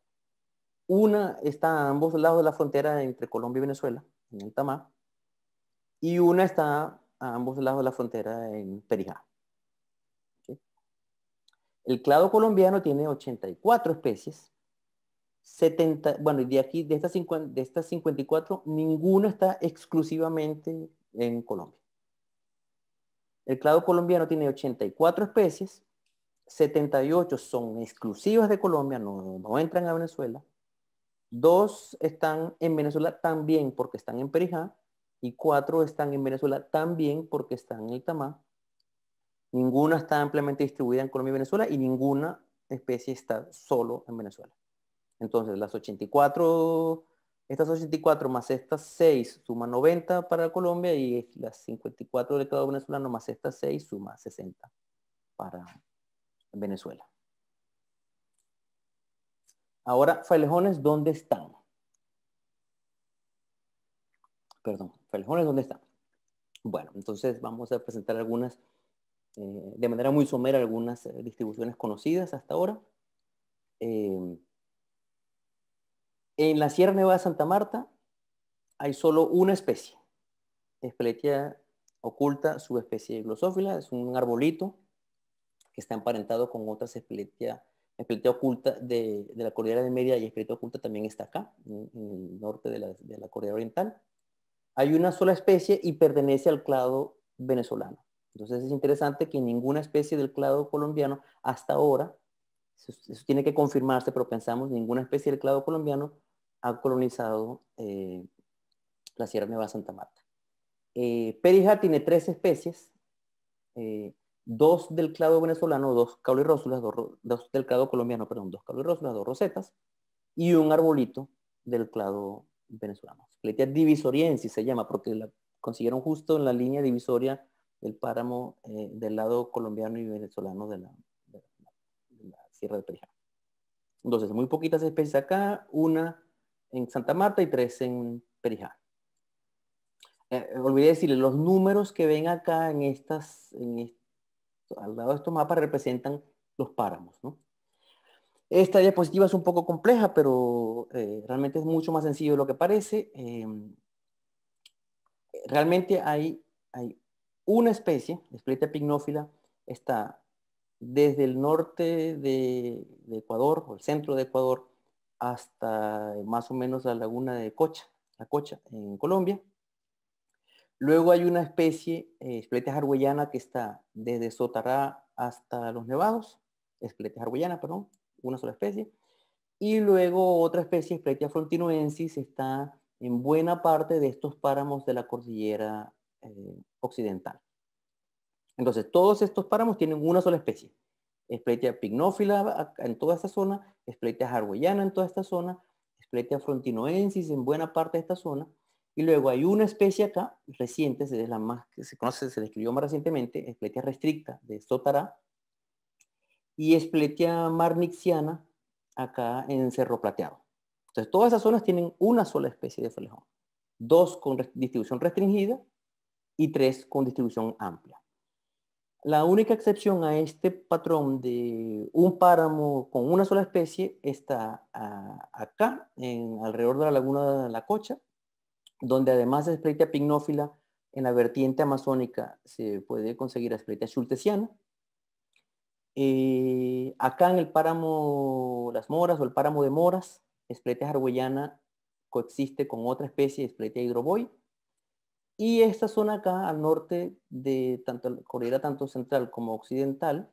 Una está a ambos lados de la frontera entre Colombia y Venezuela, en el Tamá, y una está a ambos lados de la frontera en Perijá. El clado colombiano tiene 84 especies, 70, bueno, y de aquí, de estas, de estas 54, ninguna está exclusivamente en Colombia. El clado colombiano tiene 84 especies, 78 son exclusivas de Colombia, no, entran a Venezuela. Dos están en Venezuela también porque están en Perijá y cuatro están en Venezuela también porque están en el Tamá. Ninguna está ampliamente distribuida en Colombia y Venezuela y ninguna especie está solo en Venezuela. Entonces, las 84 estas 84 más estas 6 suma 90 para Colombia y las 54 del Estado venezolano más estas 6 suma 60 para Venezuela. Ahora, falejones, ¿dónde están? Perdón, falejones, ¿dónde están? Bueno, entonces vamos a presentar algunas, eh, de manera muy somera, algunas eh, distribuciones conocidas hasta ahora. Eh, en la Sierra Nevada de Santa Marta hay solo una especie, Espeletia oculta, subespecie glosófila, es un arbolito que está emparentado con otras Espeletia, oculta de, la cordillera de Media y Espeletia oculta también está acá, en, el norte de la, de la cordillera oriental. Hay una sola especie y pertenece al clado venezolano. Entonces es interesante que ninguna especie del clado colombiano hasta ahora, eso, tiene que confirmarse, pero pensamos ninguna especie del clado colombiano ha colonizado eh, la Sierra Nueva Santa Marta. Eh, Perijá tiene tres especies, eh, dos del clado venezolano, dos caulirrósulas, dos, dos del clado colombiano, perdón, dos caulirrósulas, dos rosetas, y un arbolito del clado venezolano. Spletia divisoriensis se llama, porque la consiguieron justo en la línea divisoria del páramo del lado colombiano y venezolano de la, Sierra de Perijá. Entonces, muy poquitas especies acá, una en Santa Marta y tres en Perijá. Eh, olvidé decirle, los números que ven acá en estas, en al lado de estos mapas representan los páramos. Esta diapositiva es un poco compleja, pero eh, realmente es mucho más sencillo de lo que parece. Em, realmente hay, hay una especie, Splita pignófila, está desde el norte de Ecuador, o el centro de Ecuador, hasta más o menos la laguna de Cocha, la cocha, en Colombia. Luego hay una especie, eh, argüellana, que está desde Sotará hasta los Nevados, Espletes argüellana, perdón, una sola especie. Y luego otra especie, Espletia frontinoensis, está en buena parte de estos páramos de la cordillera eh, occidental. Entonces, todos estos páramos tienen una sola especie. Espletia pignófila en toda esta zona, Espletia argüellana en toda esta zona, Espletia frontinoensis en buena parte de esta zona, y luego hay una especie acá, reciente, es la más que se conoce, se describió más recientemente, Espletia restricta de Sotará, y Espletia marnixiana acá en Cerro Plateado. Entonces, todas esas zonas tienen una sola especie de frelejón. Dos con distribución restringida y tres con distribución amplia. La única excepción a este patrón de un páramo con una sola especie está acá, en, alrededor de la laguna de la Cocha, donde además de Espletia pignófila, en la vertiente amazónica se puede conseguir Espletia schultesiana. Eh, acá en el páramo Las Moras o el páramo de Moras, Espletia argüellana coexiste con otra especie, Espletia hidroboy. Y esta zona acá, al norte de tanto cordillera tanto central como occidental,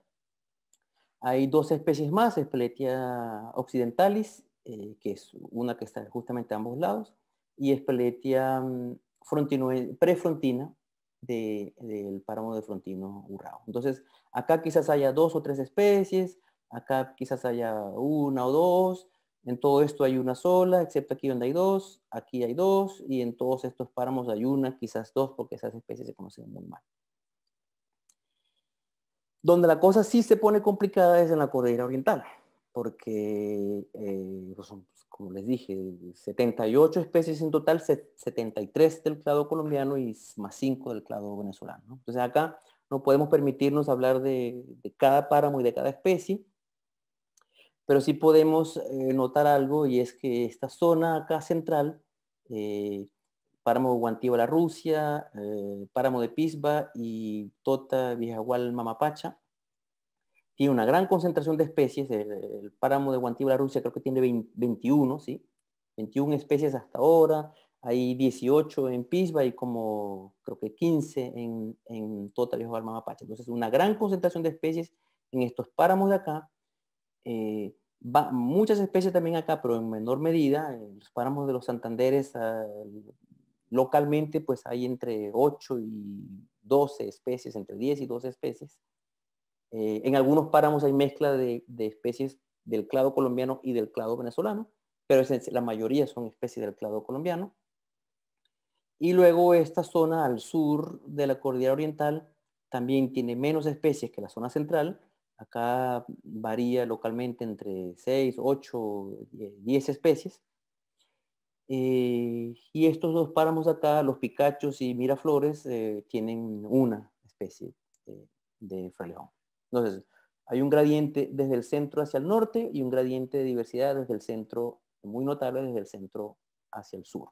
hay dos especies más, Espletia occidentalis, eh, que es una que está justamente a ambos lados, y Espeletia mm, prefrontina del páramo de Frontino Urrao. Entonces, acá quizás haya dos o tres especies, acá quizás haya una o dos, en todo esto hay una sola, excepto aquí donde hay dos, aquí hay dos, y en todos estos páramos hay una, quizás dos, porque esas especies se conocen muy mal. Donde la cosa sí se pone complicada es en la cordillera oriental, porque eh, pues, como les dije, 78 especies en total, 73 del clado colombiano y más 5 del clado venezolano. Entonces acá no podemos permitirnos hablar de, cada páramo y de cada especie, pero sí podemos eh, notar algo y es que esta zona acá central, eh, páramo de Guantíbala Rusia, eh, páramo de Pisba y Tota Viejagual Mamapacha, tiene una gran concentración de especies. El, páramo de Guantíbula Rusia creo que tiene 21, ¿sí? 21 especies hasta ahora. Hay 18 en Pisba y como creo que 15 en, en Tota Viejo Mapache. Entonces, una gran concentración de especies en estos páramos de acá. Eh, muchas especies también acá, pero en menor medida. En los páramos de los Santanderes, ah, localmente, pues hay entre 8 y 12 especies, entre 10 y 12 especies. Eh, en algunos páramos hay mezcla de, especies del clado colombiano y del clado venezolano, pero la mayoría son especies del clado colombiano. Y luego esta zona al sur de la cordillera oriental también tiene menos especies que la zona central. Acá varía localmente entre 6, 8, 10 especies. Eh, y estos dos páramos acá, los picachos y miraflores, eh, tienen una especie de freleón. Entonces, hay un gradiente desde el centro hacia el norte y un gradiente de diversidad desde el centro, muy notable desde el centro hacia el sur.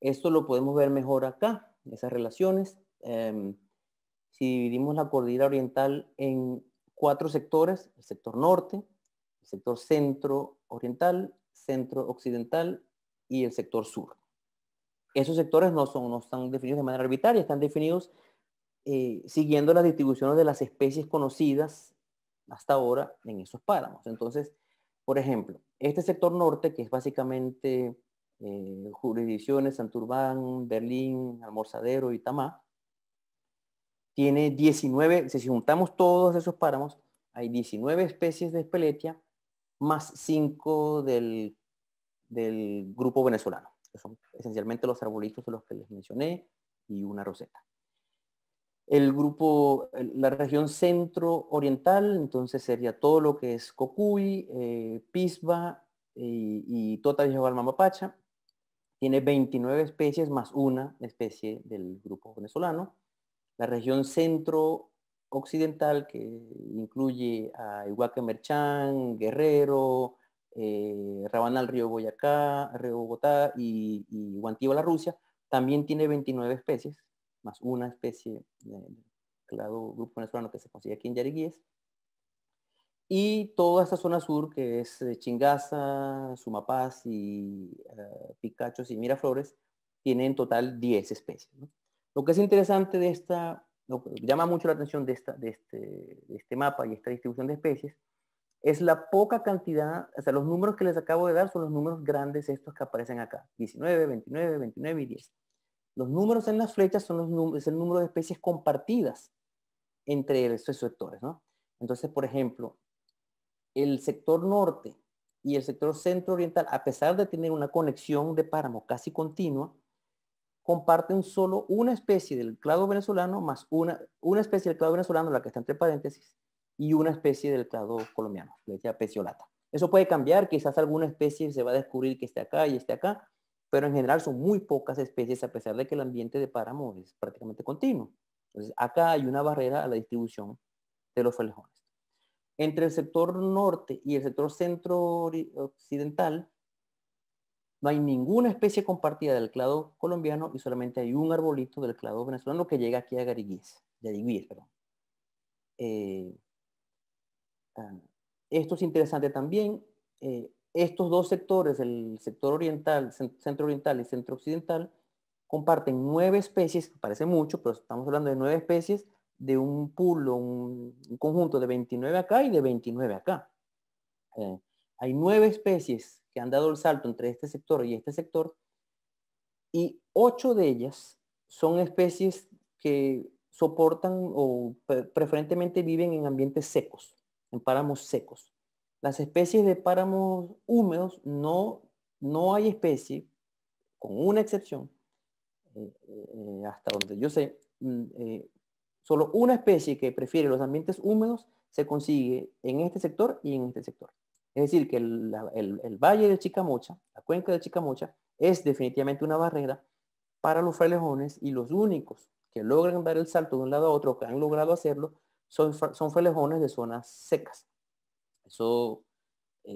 Esto lo podemos ver mejor acá, esas relaciones. Em, si dividimos la cordillera oriental en cuatro sectores, el sector norte, el sector centro oriental, centro occidental y el sector sur. Esos sectores no, son, no están definidos de manera arbitraria, están definidos eh, siguiendo las distribuciones de las especies conocidas hasta ahora en esos páramos. Entonces, por ejemplo, este sector norte, que es básicamente eh, jurisdicciones Santurbán, Berlín, Almorzadero y Tamá, tiene 19, si juntamos todos esos páramos, hay 19 especies de espeletia más 5 del, del grupo venezolano, que son esencialmente los arbolitos de los que les mencioné y una roseta el grupo, la región centro-oriental, entonces sería todo lo que es Cocuy, eh, Pisba y, y Tota Mamapacha. Tiene 29 especies más una especie del grupo venezolano. La región centro-occidental, que incluye a Iguaque Merchán, Guerrero, eh, Rabanal, Río Boyacá, Río Bogotá y, y la Rusia, también tiene 29 especies más una especie de clado grupo venezolano que se consigue aquí en Yariguíes. Y toda esta zona sur, que es eh, Chingaza, Sumapaz y uh, Picachos y Miraflores, tiene en total 10 especies. Lo que es interesante de esta, lo que llama mucho la atención de, esta, de, este, de este mapa y esta distribución de especies, es la poca cantidad, o sea, los números que les acabo de dar son los números grandes estos que aparecen acá, 19, 29, 29 y 10. Los números en las flechas son los es el número de especies compartidas entre estos sectores, ¿no? Entonces, por ejemplo, el sector norte y el sector centro oriental, a pesar de tener una conexión de páramo casi continua, comparten solo una especie del clado venezolano más una, una especie del clado venezolano, la que está entre paréntesis, y una especie del clado colombiano, flecha peciolata. Eso puede cambiar, quizás alguna especie se va a descubrir que esté acá y esté acá, pero en general son muy pocas especies a pesar de que el ambiente de páramo es prácticamente continuo. Entonces, acá hay una barrera a la distribución de los frelejones. Entre el sector norte y el sector centro-occidental, no hay ninguna especie compartida del clado colombiano y solamente hay un arbolito del clado venezolano que llega aquí a Gariguíes, perdón. Eh, ah, esto es interesante también. Eh, estos dos sectores, el sector oriental, centro oriental y centro occidental, comparten nueve especies, parece mucho, pero estamos hablando de nueve especies de un pool, un, un conjunto de 29 acá y de 29 acá. Eh, hay nueve especies que han dado el salto entre este sector y este sector y ocho de ellas son especies que soportan o preferentemente viven en ambientes secos, en páramos secos. Las especies de páramos húmedos no, no hay especie, con una excepción, eh, eh, hasta donde yo sé, mm, eh, solo una especie que prefiere los ambientes húmedos se consigue en este sector y en este sector. Es decir, que el, valle de Chicamocha, la cuenca de Chicamocha, es definitivamente una barrera para los frailejones y los únicos que logran dar el salto de un lado a otro, que han logrado hacerlo, son, son de zonas secas. Eso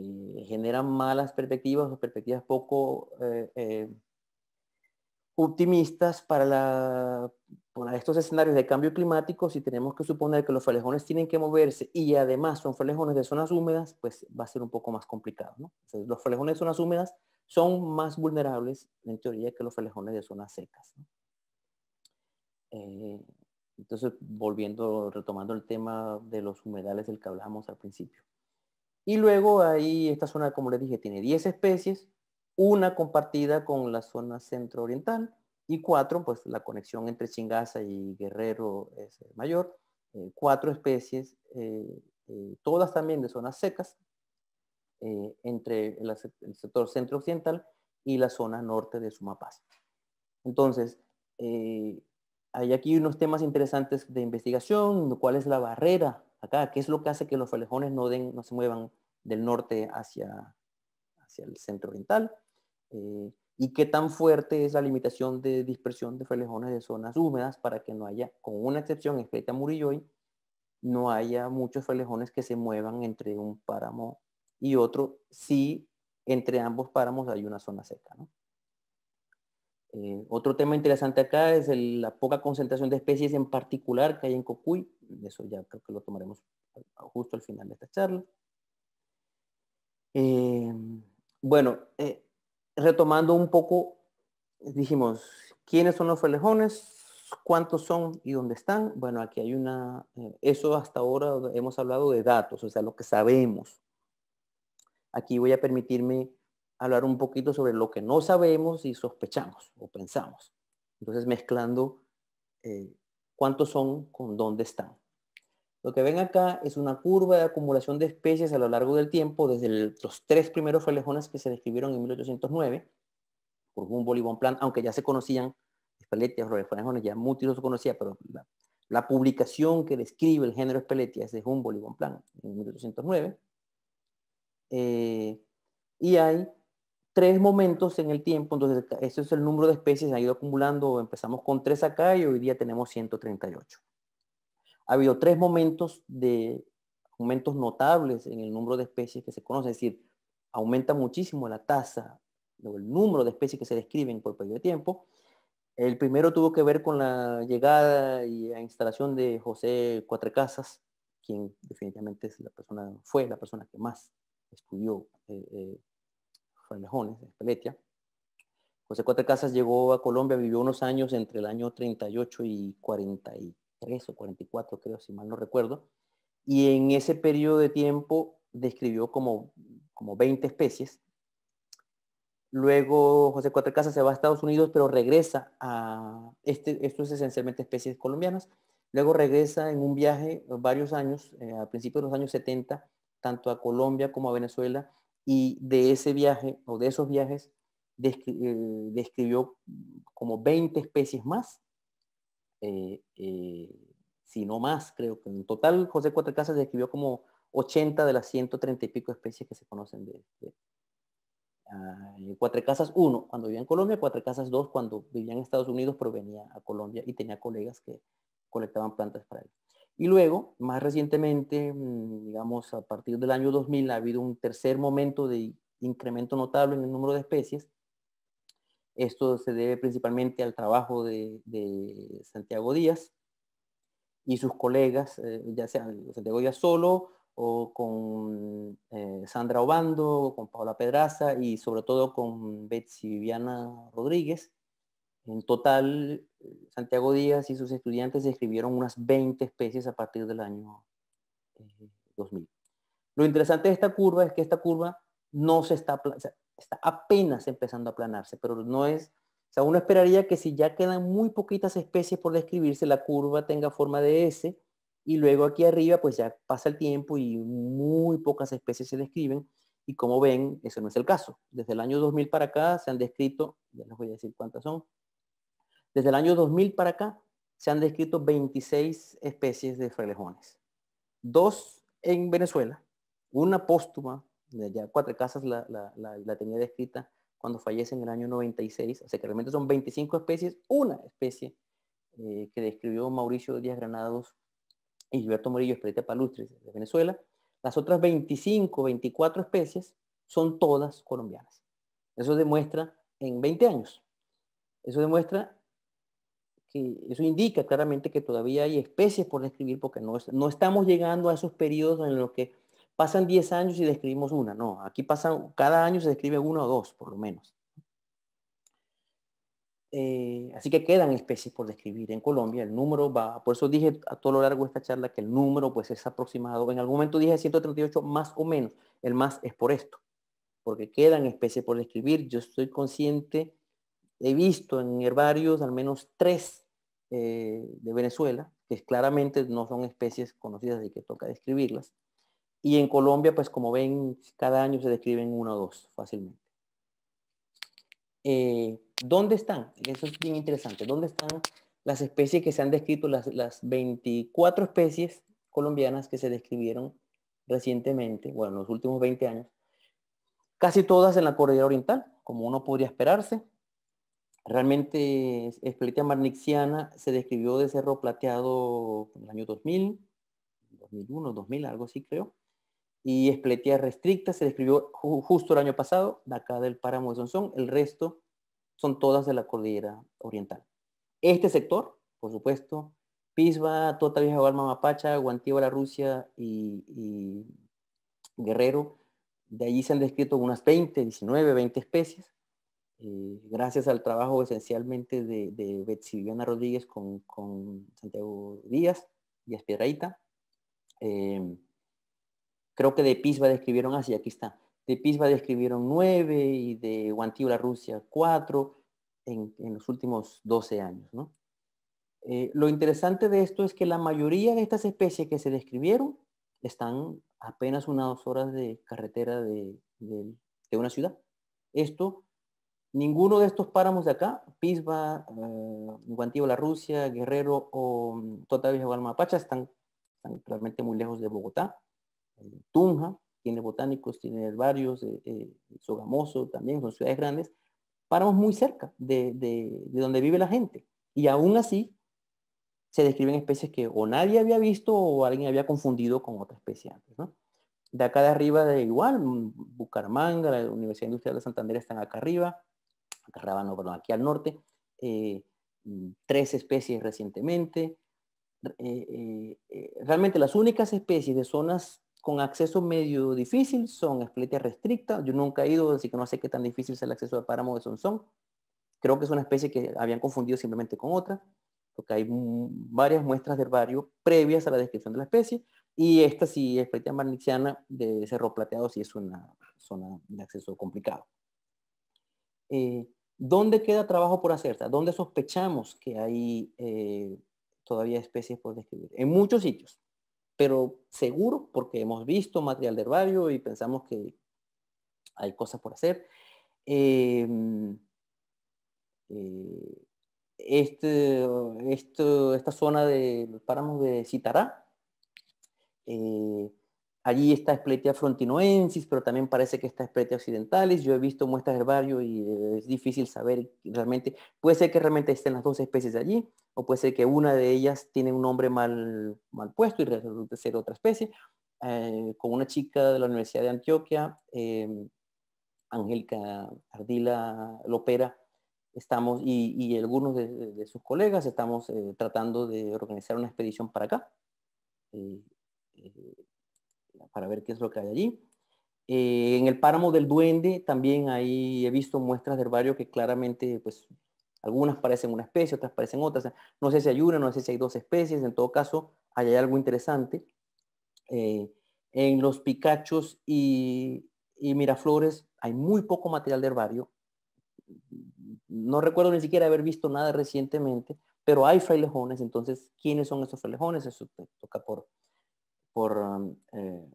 genera malas perspectivas o perspectivas poco optimistas para, estos escenarios de cambio climático, si tenemos que suponer que los falejones tienen que moverse y además son falejones de zonas húmedas, pues va a ser un poco más complicado. los falejones de zonas húmedas son más vulnerables, en teoría, que los falejones de zonas secas. Eh, entonces, volviendo, retomando el tema de los humedales del que hablamos al principio. Y luego ahí esta zona, como les dije, tiene 10 especies, una compartida con la zona centro-oriental y cuatro, pues la conexión entre Chingaza y Guerrero es mayor, eh, cuatro especies, eh, eh, todas también de zonas secas, entre el, sector centro-occidental y la zona norte de Sumapaz. Entonces, hay aquí unos temas interesantes de investigación, cuál es la barrera acá, qué es lo que hace que los falejones no, den, no se muevan del norte hacia, hacia el centro oriental, eh, y qué tan fuerte es la limitación de dispersión de frelejones de zonas húmedas para que no haya, con una excepción, en Murilloy, no haya muchos frelejones que se muevan entre un páramo y otro si entre ambos páramos hay una zona seca. Eh, otro tema interesante acá es la poca concentración de especies en particular que hay en Cocuy. Eso ya creo que lo tomaremos justo al final de esta charla. Eh, bueno, eh, retomando un poco, dijimos, ¿quiénes son los frelejones? ¿Cuántos son y dónde están? Bueno, aquí hay una, eso hasta ahora hemos hablado de datos, o sea, lo que sabemos. Aquí voy a permitirme hablar un poquito sobre lo que no sabemos y sospechamos o pensamos. Entonces, mezclando cuántos son con dónde están. Lo que ven acá es una curva de acumulación de especies a lo largo del tiempo, desde los tres primeros frelejones que se describieron en 1809 por Humboldt y Bonpland, aunque ya se conocían, Speletia, los frelejones, ya muchos se conocía, pero la, publicación que describe el género Speletia es de Humboldt y Bonpland en 1809. Eh, y hay tres momentos en el tiempo, entonces ese es el número de especies, ha ido acumulando, empezamos con tres acá y hoy día tenemos 138 ha habido tres momentos de aumentos notables en el número de especies que se conoce, es decir, aumenta muchísimo la tasa o el número de especies que se describen por periodo de tiempo. El primero tuvo que ver con la llegada y la instalación de José Cuatrecasas quien definitivamente es la persona, fue la persona que más estudió eh, eh, frailejones, Peletia. José Cuatro Casas llegó a Colombia, vivió unos años entre el año 38 y 43 o 44, creo, si mal no recuerdo. Y en ese periodo de tiempo describió como, como 20 especies. Luego José Cuatro Casas se va a Estados Unidos, pero regresa a, este, esto es esencialmente especies colombianas, luego regresa en un viaje varios años, eh, a principios de los años 70, tanto a Colombia como a Venezuela, y de ese viaje o de esos viajes eh, describió como 20 especies más, eh, si no más, creo que en total José Cuatro Casas describió como 80 de las 130 y pico especies que se conocen de, ah, Cuatro Casas 1 cuando vivía en Colombia, Cuatro Casas 2 cuando vivía en Estados Unidos, pero venía a Colombia y tenía colegas que colectaban plantas para él. Y luego, más recientemente, mm, digamos, a partir del año 2000 ha habido un tercer momento de incremento notable en el número de especies. Esto se debe principalmente al trabajo de, Santiago Díaz y sus colegas, eh, ya sea Santiago Díaz solo o con eh, Sandra Obando, con Paola Pedraza y sobre todo con Betsy Viviana Rodríguez. En total, Santiago Díaz y sus estudiantes describieron unas 20 especies a partir del año 2000. Eh, Lo interesante de esta curva es que esta curva no se está, está apenas empezando a aplanarse, pero no es, o sea, uno esperaría que si ya quedan muy poquitas especies por describirse, la curva tenga forma de S y luego aquí arriba pues ya pasa el tiempo y muy pocas especies se describen y como ven, eso no es el caso. Desde el año 2000 para acá se han descrito, ya les voy a decir cuántas son, desde el año 2000 para acá se han descrito 26 especies de frailejones. Dos en Venezuela, una póstuma, ya cuatro casas la, tenía descrita cuando fallece en el año 96, o sea que realmente son 25 especies, una especie eh, que describió Mauricio Díaz Granados y Gilberto Morillo Espirita Palustres de Venezuela, las otras 25, 24 especies son todas colombianas. Eso demuestra en 20 años. Eso demuestra que eso indica claramente que todavía hay especies por describir porque no, no estamos llegando a esos periodos en los que pasan 10 años y describimos una. No, aquí pasan, cada año se describe una o dos, por lo menos. Eh, así que quedan especies por describir en Colombia. El número va, por eso dije a todo lo largo de esta charla que el número pues es aproximado. En algún momento dije 138 más o menos. El más es por esto, porque quedan especies por describir. Yo estoy consciente, he visto en herbarios al menos tres eh, de Venezuela, que claramente no son especies conocidas y que toca describirlas. Y en Colombia, pues como ven, cada año se describen uno o dos fácilmente. Eh, ¿Dónde están? Eso es bien interesante. ¿Dónde están las especies que se han descrito, las, las 24 especies colombianas que se describieron recientemente, bueno, en los últimos 20 años? Casi todas en la cordillera oriental, como uno podría esperarse. Realmente Espeletia marnixiana se describió de cerro plateado en el año 2000, 2001, 2000, algo así creo. Y Espeletia restricta se describió justo el año pasado, de acá del páramo de Sonsón. El resto son todas de la cordillera oriental. Este sector, por supuesto, Pisba, Tota Vieja Balma Mapacha, Guantío la Rusia y, Guerrero, de allí se han descrito unas 20, 19, 20 especies, eh, gracias al trabajo esencialmente de, de Betsy Viviana Rodríguez con, Santiago Díaz y Espiedraíta. Eh, creo que de Pisba describieron así, aquí está, de Pisba describieron nueve y de la Rusia cuatro en, los últimos 12 años. Eh, lo interesante de esto es que la mayoría de estas especies que se describieron están apenas unas horas de carretera de, una ciudad. Esto, ninguno de estos páramos de acá, Pisba, eh, la Rusia, Guerrero o mm, Totavia Gualmapacha, están, están realmente muy lejos de Bogotá. Eh, Tunja, tiene botánicos, tiene herbarios, eh, eh, Sogamoso también, son ciudades grandes, paramos muy cerca de, donde vive la gente. Y aún así se describen especies que o nadie había visto o alguien había confundido con otra especie antes. De acá de arriba de igual, mm, Bucaramanga, la Universidad Industrial de Santander están acá arriba, acá, no, perdón, aquí al norte, eh, mm, tres especies recientemente, eh, eh, realmente las únicas especies de zonas con acceso medio difícil son espletia restricta. Yo nunca he ido, así que no sé qué tan difícil es el acceso al páramo de Sonsón. Creo que es una especie que habían confundido simplemente con otra, porque hay varias muestras de herbario previas a la descripción de la especie. Y esta sí, espletia marnixiana de cerro plateado, sí es una zona de acceso complicado. Eh, ¿Dónde queda trabajo por hacer? ¿Dónde sospechamos que hay eh, todavía especies por describir? En muchos sitios, pero seguro porque hemos visto material de herbario y pensamos que hay cosas por hacer. Eh, este, esta zona de los páramos de Citará, Allí está Espletia frontinoensis, pero también parece que está Espletia occidentalis. Yo he visto muestras de herbario y eh, es difícil saber realmente. Puede ser que realmente estén las dos especies allí, o puede ser que una de ellas tiene un nombre mal, mal puesto y resulta ser otra especie. Eh, con una chica de la Universidad de Antioquia, eh, Angélica Ardila Lopera, estamos, y, algunos de, sus colegas, estamos tratando de organizar una expedición para acá para ver qué es lo que hay allí. Eh, en el páramo del Duende también ahí he visto muestras de herbario que claramente, pues, algunas parecen una especie, otras parecen otras. No sé si hay una, no sé si hay dos especies. En todo caso, hay algo interesante. Eh, en los picachos y, y, miraflores hay muy poco material de herbario. No recuerdo ni siquiera haber visto nada recientemente, pero hay frailejones. Entonces, ¿quiénes son esos frailejones? Eso toca por, por, um, eh,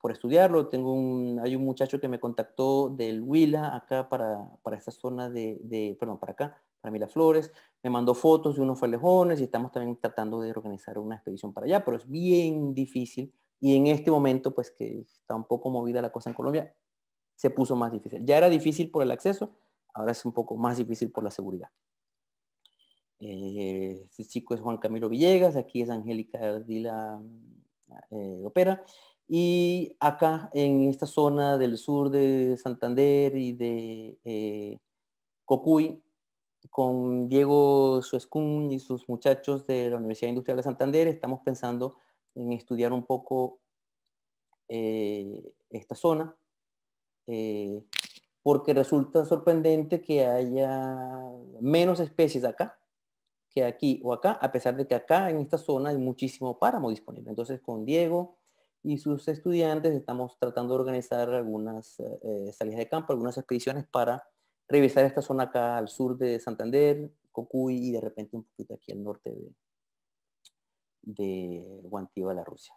por estudiarlo. Tengo un, hay un muchacho que me contactó del Huila acá para, para esta zona de, de, perdón, para acá, para Miraflores. Me mandó fotos de unos falejones y estamos también tratando de organizar una expedición para allá, pero es bien difícil. Y en este momento, pues que está un poco movida la cosa en Colombia, se puso más difícil. Ya era difícil por el acceso, ahora es un poco más difícil por la seguridad. Eh, este chico es Juan Camilo Villegas, aquí es Angélica Dila eh, opera. Y acá en esta zona del sur de Santander y de eh, Cocuy, con Diego Suescún y sus muchachos de la Universidad Industrial de Santander, estamos pensando en estudiar un poco eh, esta zona, porque resulta sorprendente que haya menos especies acá que aquí o acá, a pesar de que acá en esta zona hay muchísimo páramo disponible. Entonces con Diego y sus estudiantes estamos tratando de organizar algunas eh, salidas de campo, algunas expediciones para revisar esta zona acá al sur de Santander, Cocuy y de repente un poquito aquí al norte de, de Guantiva, la Rusia.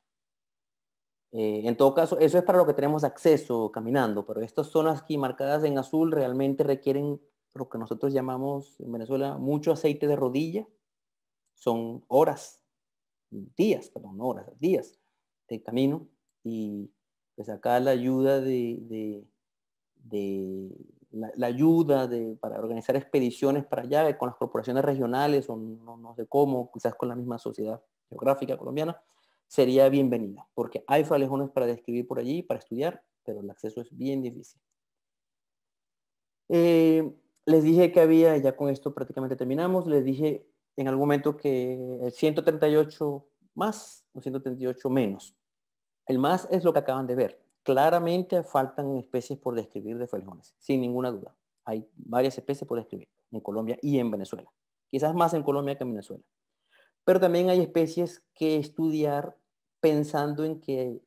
Eh, en todo caso, eso es para lo que tenemos acceso caminando, pero estas zonas aquí marcadas en azul realmente requieren lo que nosotros llamamos en Venezuela mucho aceite de rodilla. Son horas, días, perdón, horas, días de camino. Y pues acá la ayuda de, la, ayuda de, para organizar expediciones para allá con las corporaciones regionales o no, no sé cómo, quizás con la misma sociedad geográfica colombiana, sería bienvenida, porque hay falejones para describir por allí, para estudiar, pero el acceso es bien difícil. Eh, les dije que había, ya con esto prácticamente terminamos, les dije en algún momento que el 138 más o 138 menos. El más es lo que acaban de ver. Claramente faltan especies por describir de felijones, sin ninguna duda. Hay varias especies por describir en Colombia y en Venezuela. Quizás más en Colombia que en Venezuela. Pero también hay especies que estudiar pensando en que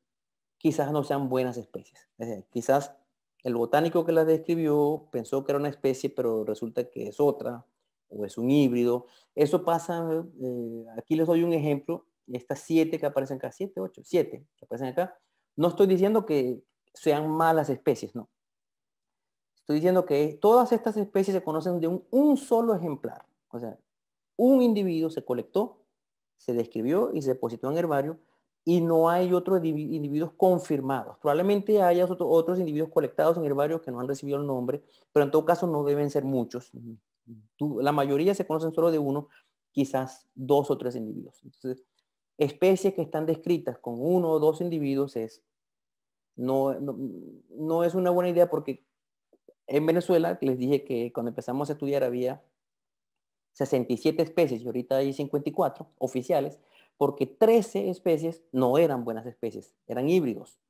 quizás no sean buenas especies. quizás el botánico que la describió pensó que era una especie, pero resulta que es otra, o es un híbrido. Eso pasa, eh, aquí les doy un ejemplo, estas siete que aparecen acá, siete, ocho, siete que aparecen acá, no estoy diciendo que sean malas especies, no. Estoy diciendo que todas estas especies se conocen de un, un solo ejemplar. O sea, un individuo se colectó, se describió y se depositó en herbario y no hay otros individuos confirmados. Probablemente haya otros individuos colectados en el barrio que no han recibido el nombre, pero en todo caso no deben ser muchos. la mayoría se conocen solo de uno, quizás dos o tres individuos. Entonces, especies que están descritas con uno o dos individuos es, no, no, es una buena idea porque en Venezuela, les dije que cuando empezamos a estudiar había 67 especies y ahorita hay 54 oficiales, porque 13 especies no eran buenas especies, eran híbridos.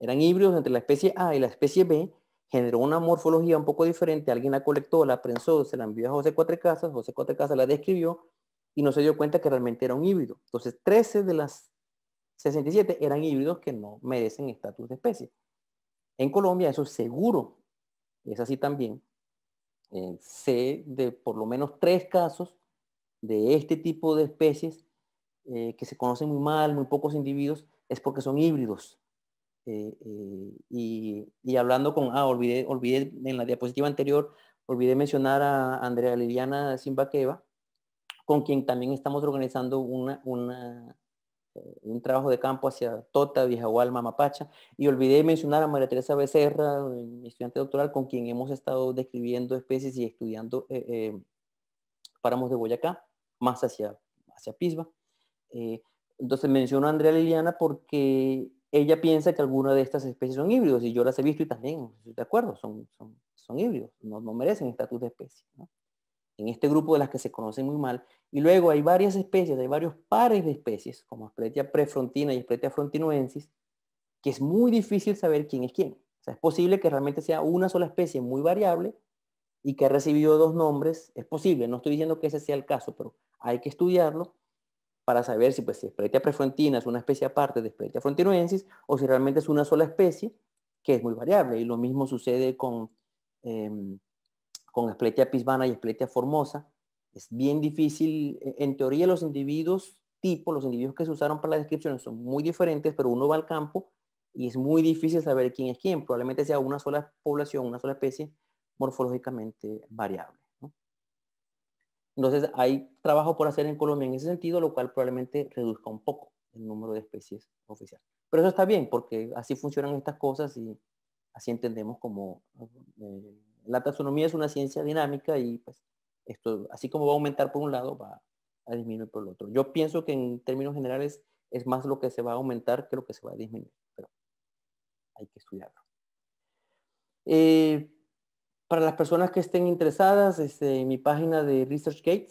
Eran híbridos entre la especie A y la especie B, generó una morfología un poco diferente, alguien la colectó, la prensó, se la envió a José Cuatro Casas, José Cuatro Casas la describió y no se dio cuenta que realmente era un híbrido. Entonces, 13 de las 67 eran híbridos que no merecen estatus de especie. En Colombia eso es seguro, es así también. Eh, sé de por lo menos tres casos de este tipo de especies eh, que se conocen muy mal, muy pocos individuos, es porque son híbridos. Eh, y, y, hablando con, ah, olvidé, olvidé en la diapositiva anterior, olvidé mencionar a Andrea Liliana Simbaqueva, con quien también estamos organizando una, una, eh, un trabajo de campo hacia Tota, Vijahualma, Mapacha. Y olvidé mencionar a María Teresa Becerra, mi estudiante doctoral, con quien hemos estado describiendo especies y estudiando eh, eh, páramos de Boyacá, más hacia, hacia Pisba. Entonces menciono a Andrea Liliana porque ella piensa que alguna de estas especies son híbridos y yo las he visto y también estoy de acuerdo, son, son, son híbridos, no, no merecen estatus de especie. en este grupo de las que se conocen muy mal. Y luego hay varias especies, hay varios pares de especies, como Spletia prefrontina y Spletia frontinuensis, que es muy difícil saber quién es quién. O sea, es posible que realmente sea una sola especie muy variable y que ha recibido dos nombres. Es posible, no estoy diciendo que ese sea el caso, pero hay que estudiarlo para saber si, pues, si prefrontina es una especie aparte de Spletia frontinuensis o si realmente es una sola especie que es muy variable. Y lo mismo sucede con... Em, con pisbana y Spletia formosa. Es bien difícil, e, en teoría los individuos tipo, los individuos que se usaron para la descripción son muy diferentes, pero uno va al campo y es muy difícil saber quién es quién. Probablemente sea una sola población, una sola especie morfológicamente variable. Entonces hay trabajo por hacer en Colombia en ese sentido, lo cual probablemente reduzca un poco el número de especies oficiales. Pero eso está bien, porque así funcionan estas cosas y así entendemos como eh, la taxonomía es una ciencia dinámica y pues esto, así como va a aumentar por un lado, va a disminuir por el otro. Yo pienso que en términos generales es más lo que se va a aumentar que lo que se va a disminuir, pero hay que estudiarlo. Eh, para las personas que estén interesadas, este, mi página de ResearchGate,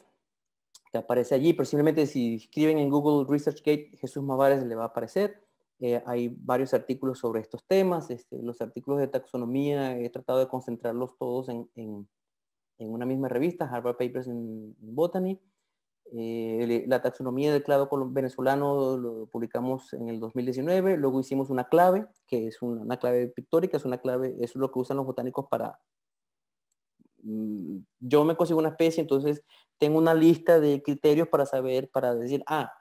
que aparece allí, pero simplemente si escriben en Google ResearchGate, Jesús Mavares le va a aparecer. Eh, hay varios artículos sobre estos temas. Este, los artículos de taxonomía he tratado de concentrarlos todos en, una misma revista, Harvard Papers in, Botany. Eh, la taxonomía del clado venezolano lo publicamos en el 2019. Luego hicimos una clave, que es una, clave pictórica, es una clave, es lo que usan los botánicos para... Mm, yo me consigo una especie, entonces tengo una lista de criterios para saber, para decir, ah,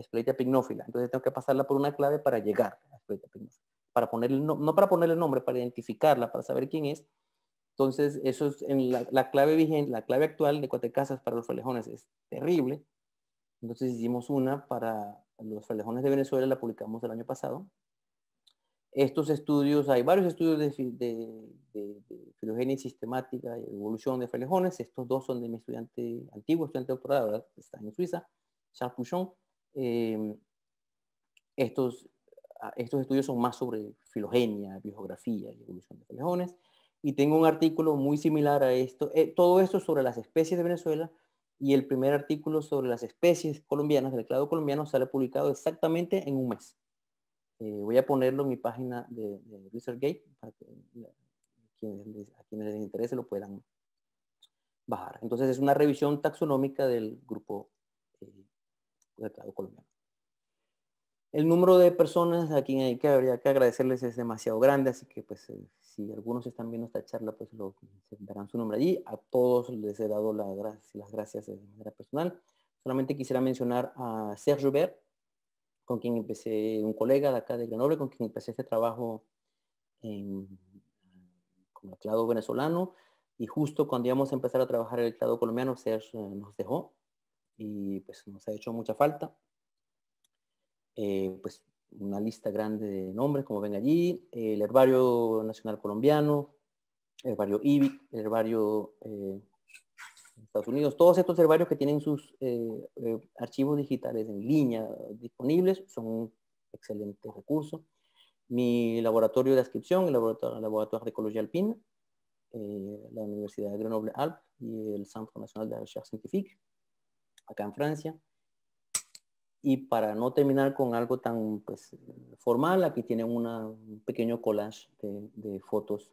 Spletia pignófila. Entonces tengo que pasarla por una clave para llegar a pignófila. Para ponerle, no, no para ponerle el nombre, para identificarla, para saber quién es. Entonces, eso es en la, clave vigente, la clave actual de cuatro casas para los frailejones es terrible. Entonces hicimos una para los frailejones de Venezuela, la publicamos el año pasado. Estos estudios, hay varios estudios de, de, de, filogenia sistemática y evolución de frailejones. Estos dos son de mi estudiante, antiguo estudiante doctorado, está en Suiza, Charles Pouchon. Em, estos, ah, estos estudios son más sobre filogenia, biografía y evolución de felejones. Y tengo un artículo muy similar a esto. Eh, todo esto sobre las especies de Venezuela y el primer artículo sobre las especies colombianas del clado colombiano sale publicado exactamente en un mes. Eh, voy a ponerlo en mi página de, ResearchGate para que a quienes les interese lo puedan bajar. Entonces es una revisión taxonómica del grupo colombiano. El número de personas a quien hay que, habría que agradecerles es demasiado grande, así que pues eh, si algunos están viendo esta charla, pues lo, darán su nombre allí. A todos les he dado la, las gracias de manera personal. Solamente quisiera mencionar a Sergio Bert, con quien empecé, un colega de acá de Grenoble, con quien empecé este trabajo en, el clado venezolano. Y justo cuando íbamos a empezar a trabajar el clado colombiano, Sergio nos dejó y pues nos ha hecho mucha falta. Eh, pues una lista grande de nombres, como ven allí, el Herbario Nacional Colombiano, el Herbario IBIC, el Herbario eh, Estados Unidos, todos estos herbarios que tienen sus eh, archivos digitales en línea disponibles son un excelente recurso. Mi laboratorio de inscripción, el laboratorio, laboratorio de Ecología Alpina, la Universidad de Grenoble Alpes y el Centro Nacional de Recherche Scientifique, acá en Francia. Y para no terminar con algo tan pues, formal, aquí tienen un pequeño collage de, fotos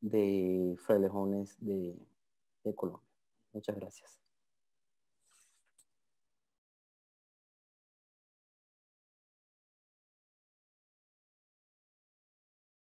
de frailejones de, de Colombia. Muchas gracias.